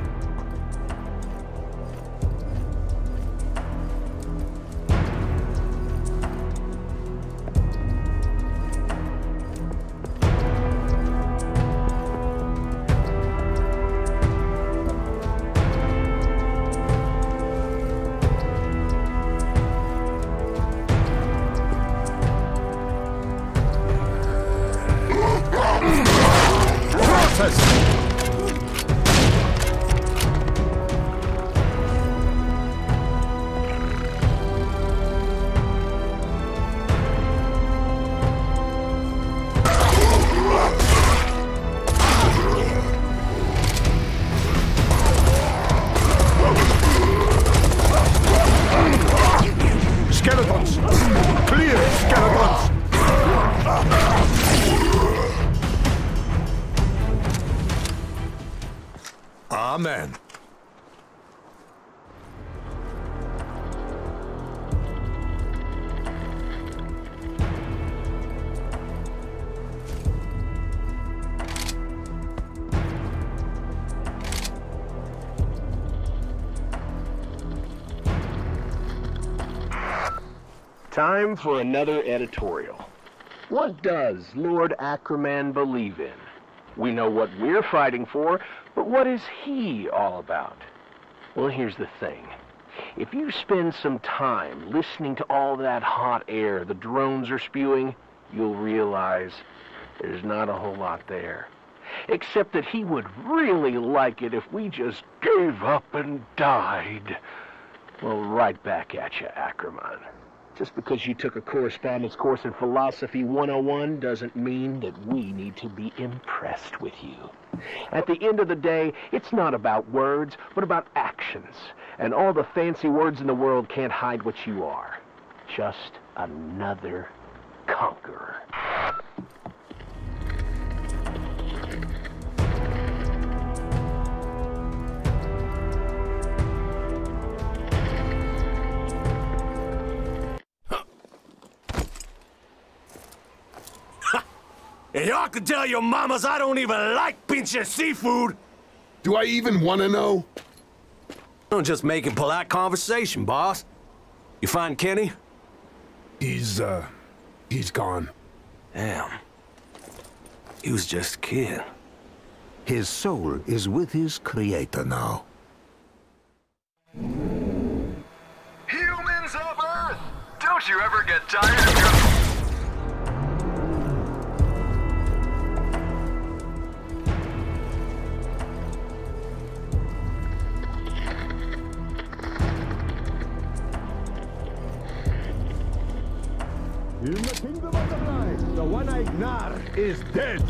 Time for another editorial. What does Lord Achriman believe in? We know what we're fighting for, but what is he all about? Well, here's the thing. If you spend some time listening to all that hot air the drones are spewing, you'll realize there's not a whole lot there. Except that he would really like it if we just gave up and died. Well, right back at you, Achriman. Just because you took a correspondence course in Philosophy 101 doesn't mean that we need to be impressed with you. At the end of the day, it's not about words, but about actions. And all the fancy words in the world can't hide what you are. Just another conqueror. And y'all can tell your mamas I don't even like pinche seafood. Do I even want to know? I'm just making polite conversation, boss. You find Kenny? He's, uh, he's gone. Damn. He was just a kid. His soul is with his creator now. Humans of Earth! Don't you ever get tired of your... the one-eyed Gnaar is dead.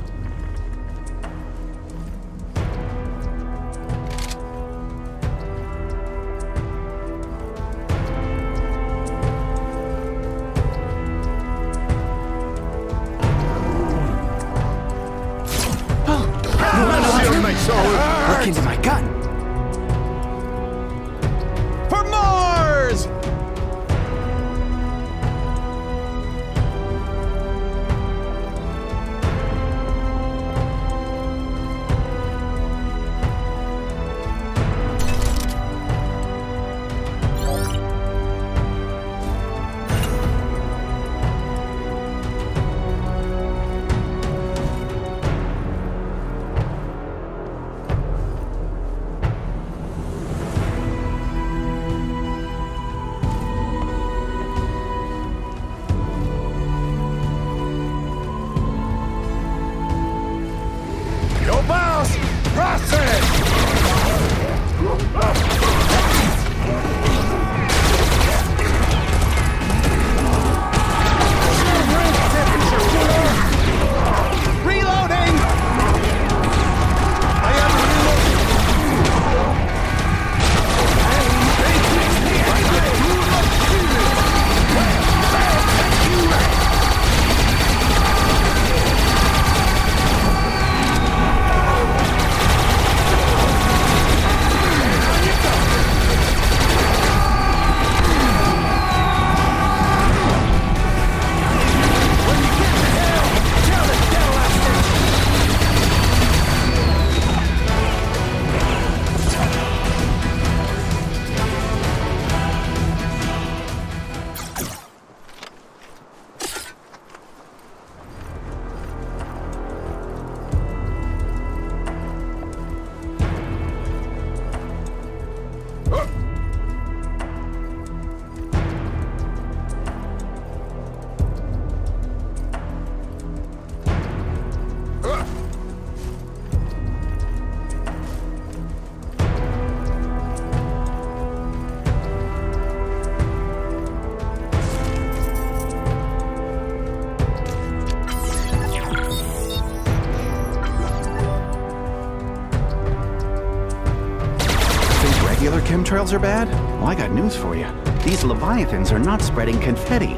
Chemtrails are bad? Well, I got news for you. These Leviathans are not spreading confetti.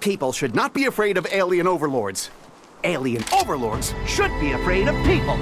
People should not be afraid of alien overlords. Alien overlords should be afraid of people.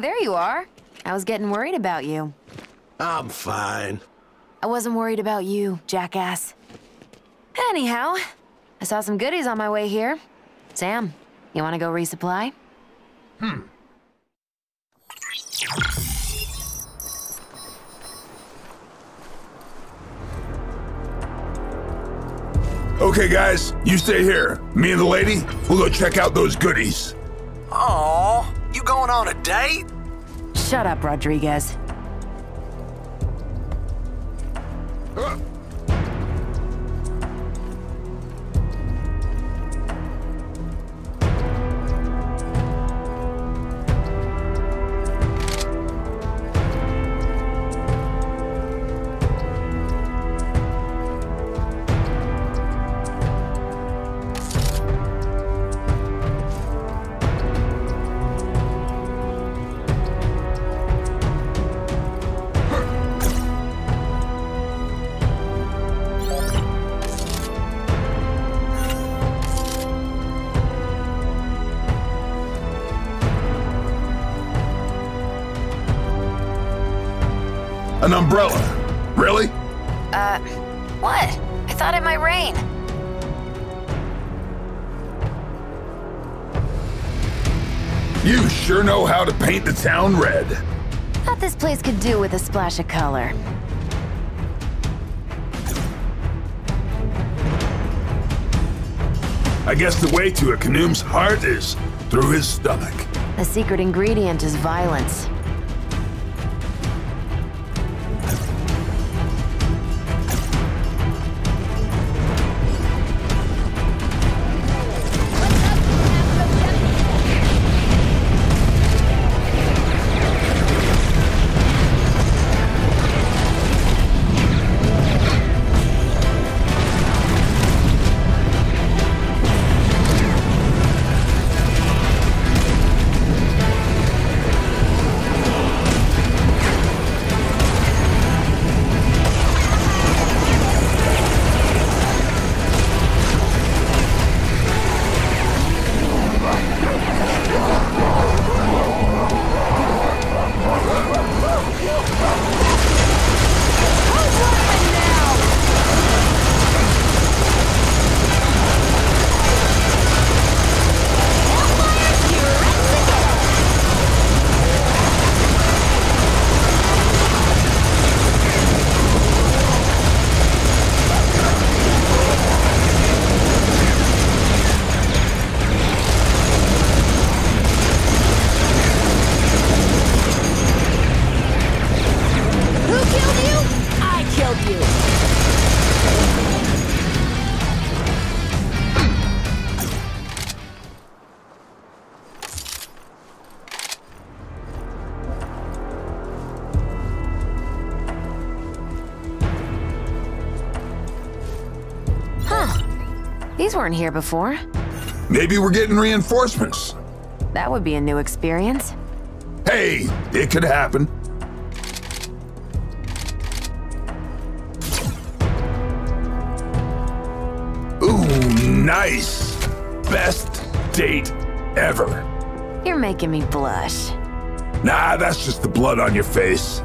There you are. I was getting worried about you. I'm fine. I wasn't worried about you, jackass. Anyhow, I saw some goodies on my way here. Sam, you want to go resupply? Hmm. Okay, guys, you stay here. Me and the lady, we'll go check out those goodies. Aw, you going on a date? Shut up, Rodriguez. An umbrella. Really? Uh, what? I thought it might rain. You sure know how to paint the town red. Thought this place could do with a splash of color. I guess the way to a Khnum's heart is through his stomach. The secret ingredient is violence. Weren't here before. Maybe we're getting reinforcements. That would be a new experience. Hey, it could happen. Ooh, nice. Best date ever. You're making me blush. Nah, that's just the blood on your face.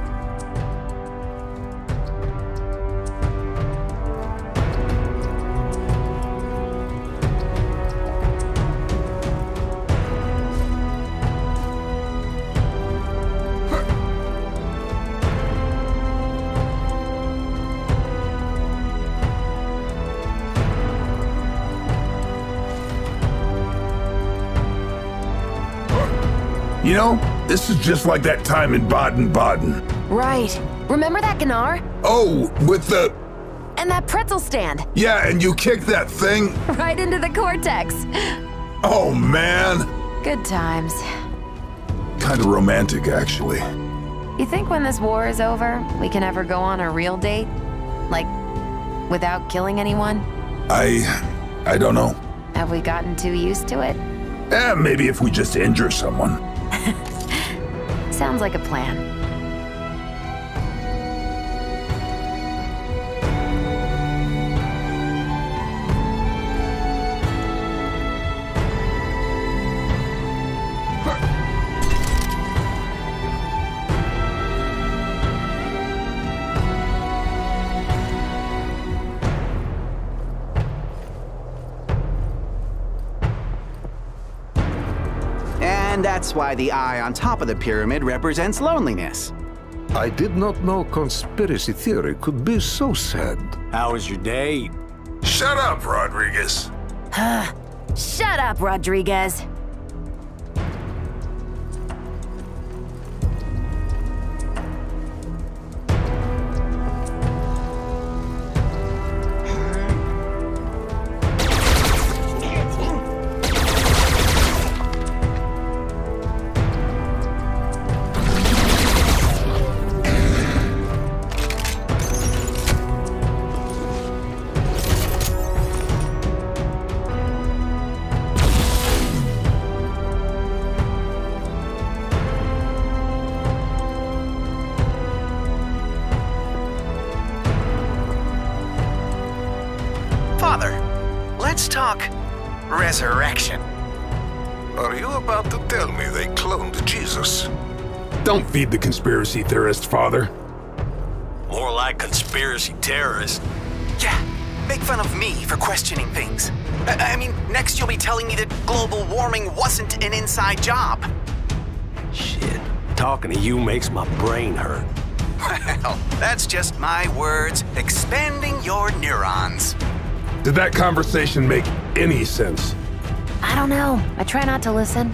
This is just like that time in Baden-Baden. Right. Remember that Gnaar? Oh, with the... And that pretzel stand? Yeah, and you kicked that thing? Right into the cortex. Oh, man. Good times. Kind of romantic, actually. You think when this war is over, we can ever go on a real date? Like, without killing anyone? I... I don't know. Have we gotten too used to it? Eh, maybe if we just injure someone. Sounds like a plan. Why the eye on top of the pyramid represents loneliness. I did not know conspiracy theory could be so sad. How was your date? Shut up, Rodriguez. Shut up, Rodriguez. Conspiracy theorist, father. More like conspiracy terrorist. Yeah, make fun of me for questioning things. I, I mean, next you'll be telling me that global warming wasn't an inside job. Shit. Talking to you makes my brain hurt. Well, that's just my words expanding your neurons. Did that conversation make any sense? I don't know. I try not to listen.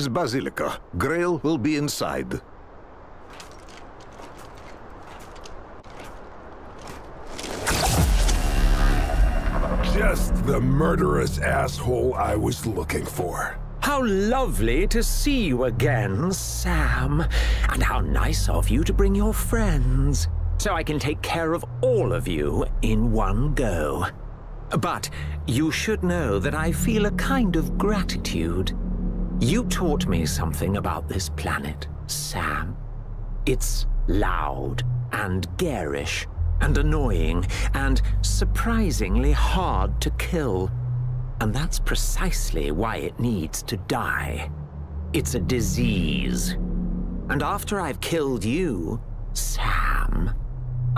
Is Basilica. Grail will be inside. Just the murderous asshole I was looking for. How lovely to see you again, Sam. And how nice of you to bring your friends. So I can take care of all of you in one go. But you should know that I feel a kind of gratitude. You taught me something about this planet, Sam. It's loud and garish and annoying and surprisingly hard to kill. And that's precisely why it needs to die. It's a disease. And after I've killed you, Sam,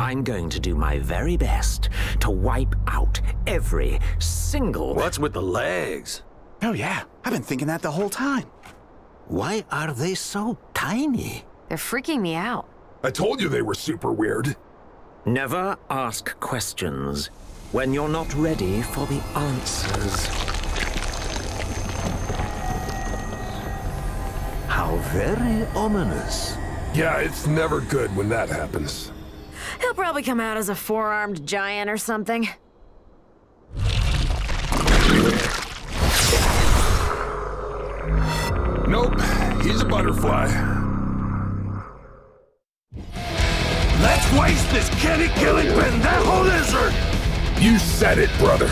I'm going to do my very best to wipe out every single... What's with the legs? Oh yeah, I've been thinking that the whole time. Why are they so tiny? They're freaking me out. I told you they were super weird. Never ask questions when you're not ready for the answers. How very ominous. Yeah, it's never good when that happens. He'll probably come out as a four-armed giant or something. Nope, he's a butterfly. Let's waste this kitty-killing pendejo lizard! You said it, brother.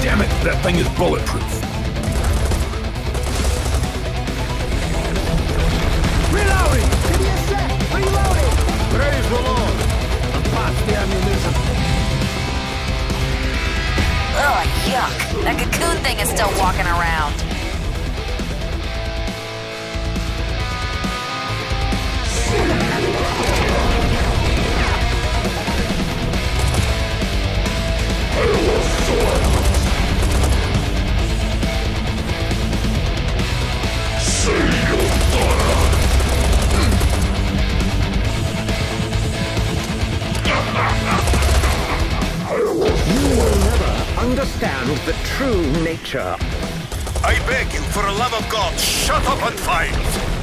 Damn it, that thing is bulletproof. Nature. I beg you, for the love of God, shut up and fight!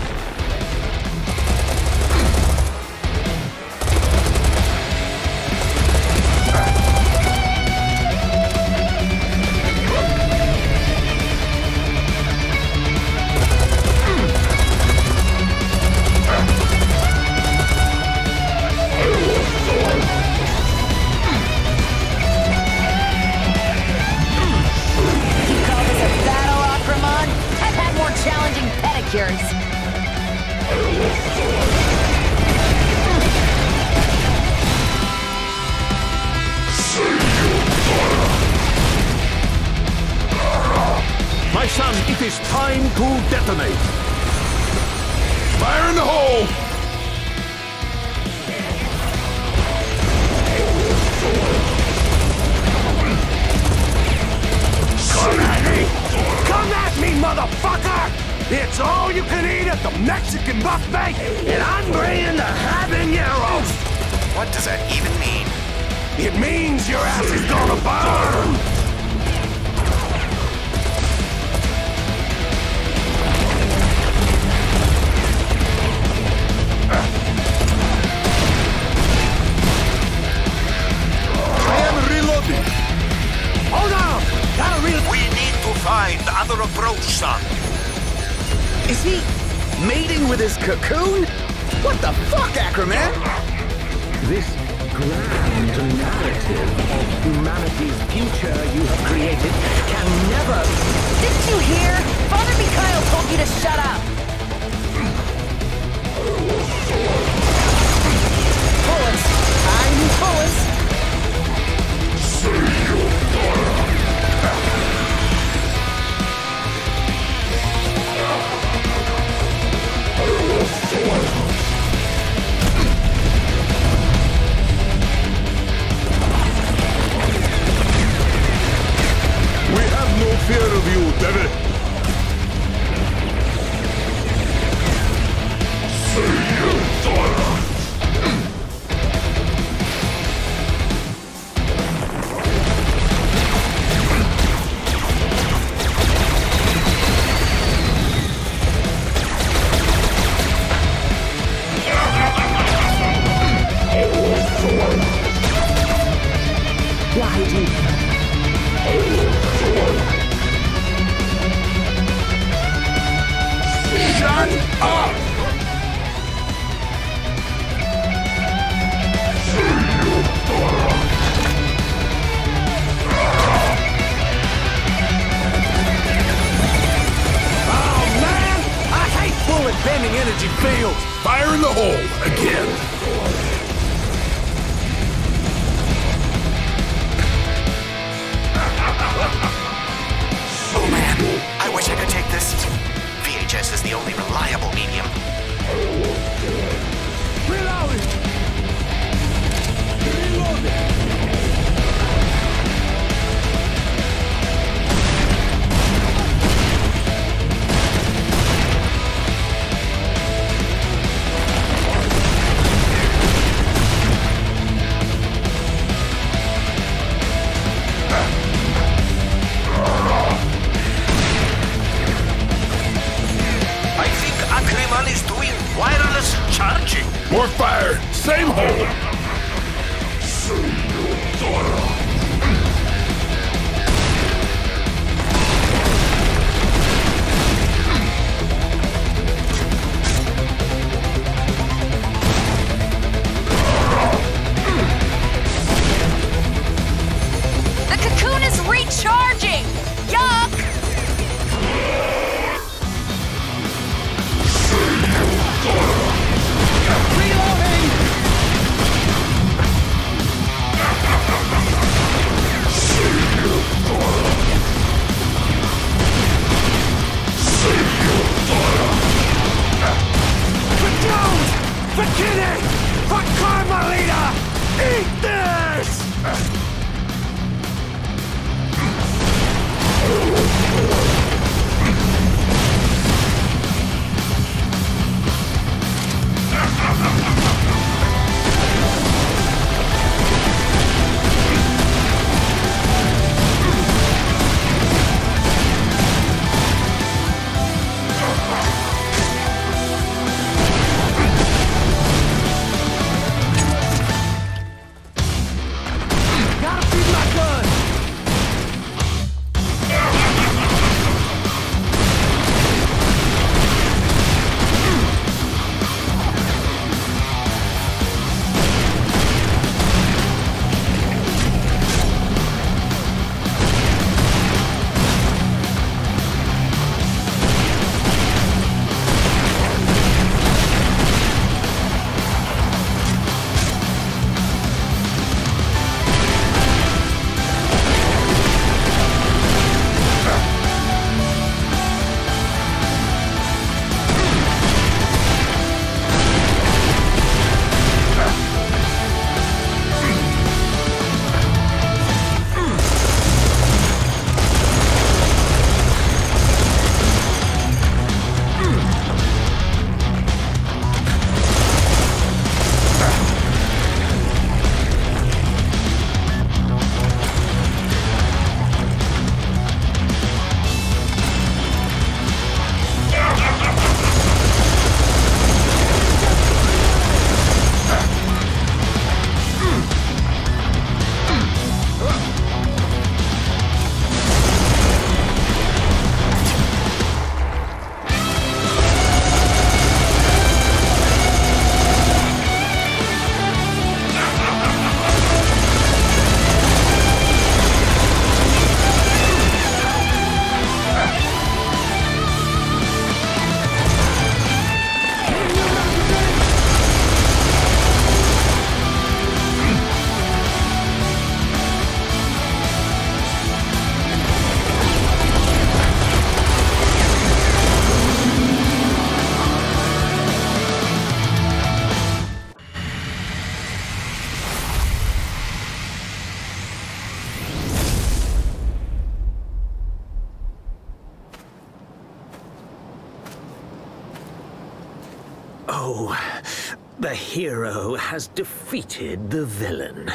Has defeated the villain.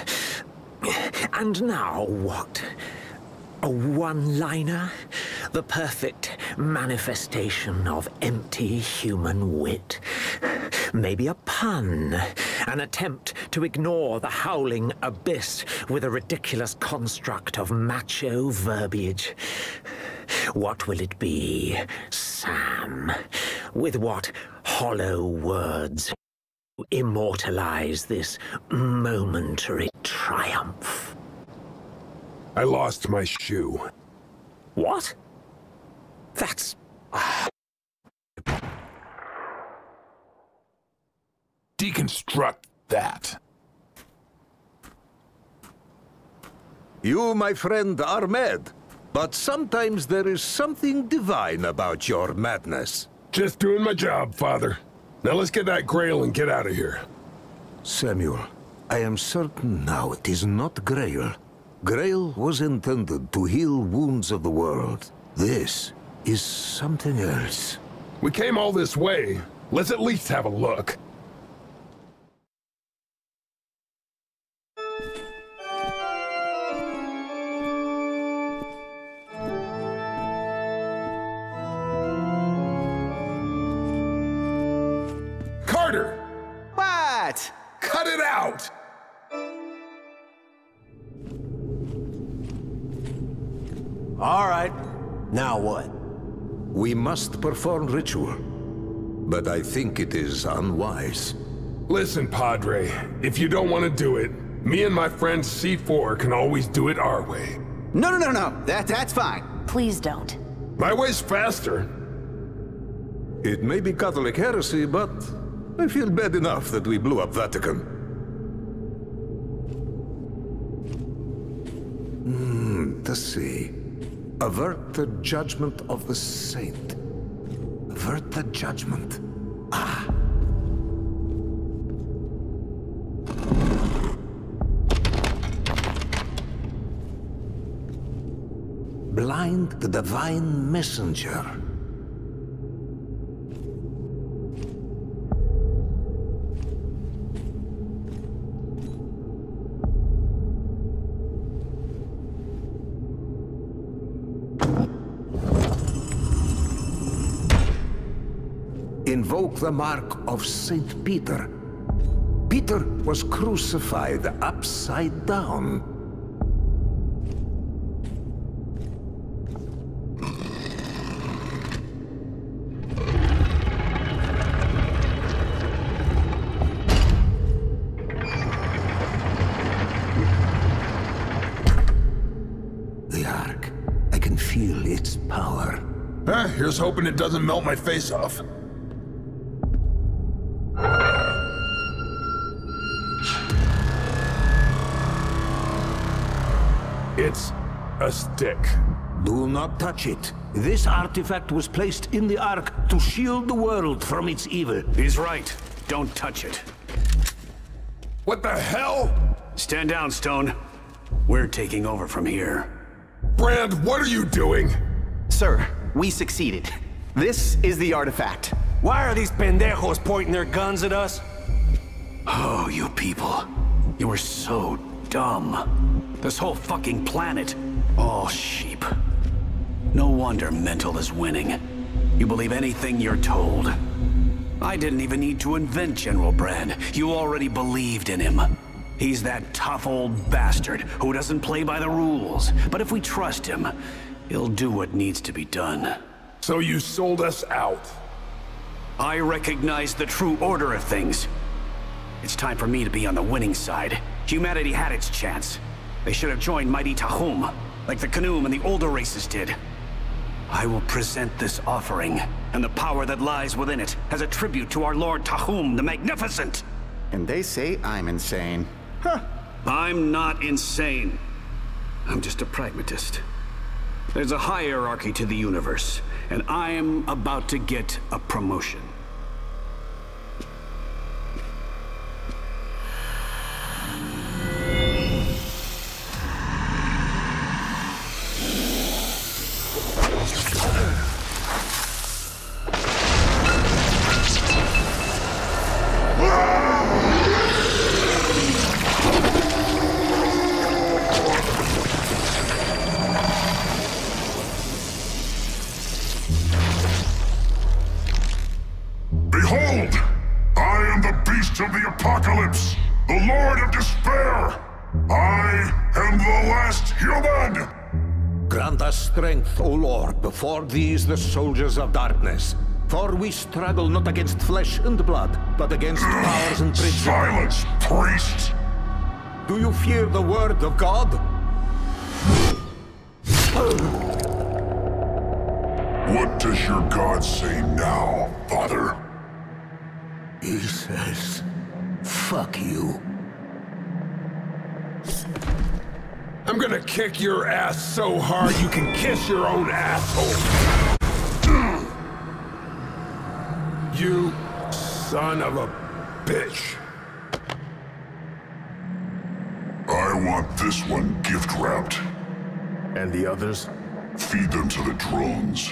And now what? A one-liner? The perfect manifestation of empty human wit? Maybe a pun? An attempt to ignore the howling abyss with a ridiculous construct of macho verbiage? What will it be, Sam? With what hollow words immortalize this momentary triumph? I lost my shoe. What? That's. deconstruct that. You, my friend, are mad. But sometimes there is something divine about your madness. Just doing my job, Father. Now let's get that Grail and get out of here. Samuel, I am certain now it is not Grail. Grail was intended to heal wounds of the world. This is something else. We came all this way. Let's at least have a look. Carter! What? Cut it out! All right. Now what? We must perform ritual. But I think it is unwise. Listen, Padre, if you don't want to do it, me and my friend C4 can always do it our way. No, no, no, no. That, that's fine. Please don't. My way's faster. It may be Catholic heresy, but I feel bad enough that we blew up Vatican. Hmm, let's see. Avert the judgment of the saint. Avert the judgment. Ah. Blind the divine messenger. The mark of Saint Peter. Peter was crucified upside down. The Ark. I can feel its power. Here's hoping it doesn't melt my face off. A stick. Do not touch it. This artifact was placed in the Ark to shield the world from its evil. He's right. Don't touch it. What the hell? Stand down, Stone. We're taking over from here. Brand, what are you doing? Sir, we succeeded. This is the artifact. Why are these pendejos pointing their guns at us? Oh, you people. You were so dumb. This whole fucking planet. All sheep. No wonder Mental is winning. You believe anything you're told. I didn't even need to invent General Brand. You already believed in him. He's that tough old bastard who doesn't play by the rules. But if we trust him, he'll do what needs to be done. So you sold us out. I recognize the true order of things. It's time for me to be on the winning side. Humanity had its chance. They should have joined Mighty Tahum, like the Khnum and the older races did. I will present this offering, and the power that lies within it, as a tribute to our Lord Tahum the Magnificent. And they say I'm insane. Huh. I'm not insane. I'm just a pragmatist. There's a hierarchy to the universe, and I'm about to get a promotion. Strength, O Lord, before these the soldiers of darkness. For we struggle not against flesh and blood, but against powers and principalities. Silence, priest! Do you fear the word of God? What does your God say now, Father? He says, Fuck you. I'm gonna kick your ass so hard you can kiss your own asshole. You son of a bitch. I want this one gift wrapped. And the others? Feed them to the drones.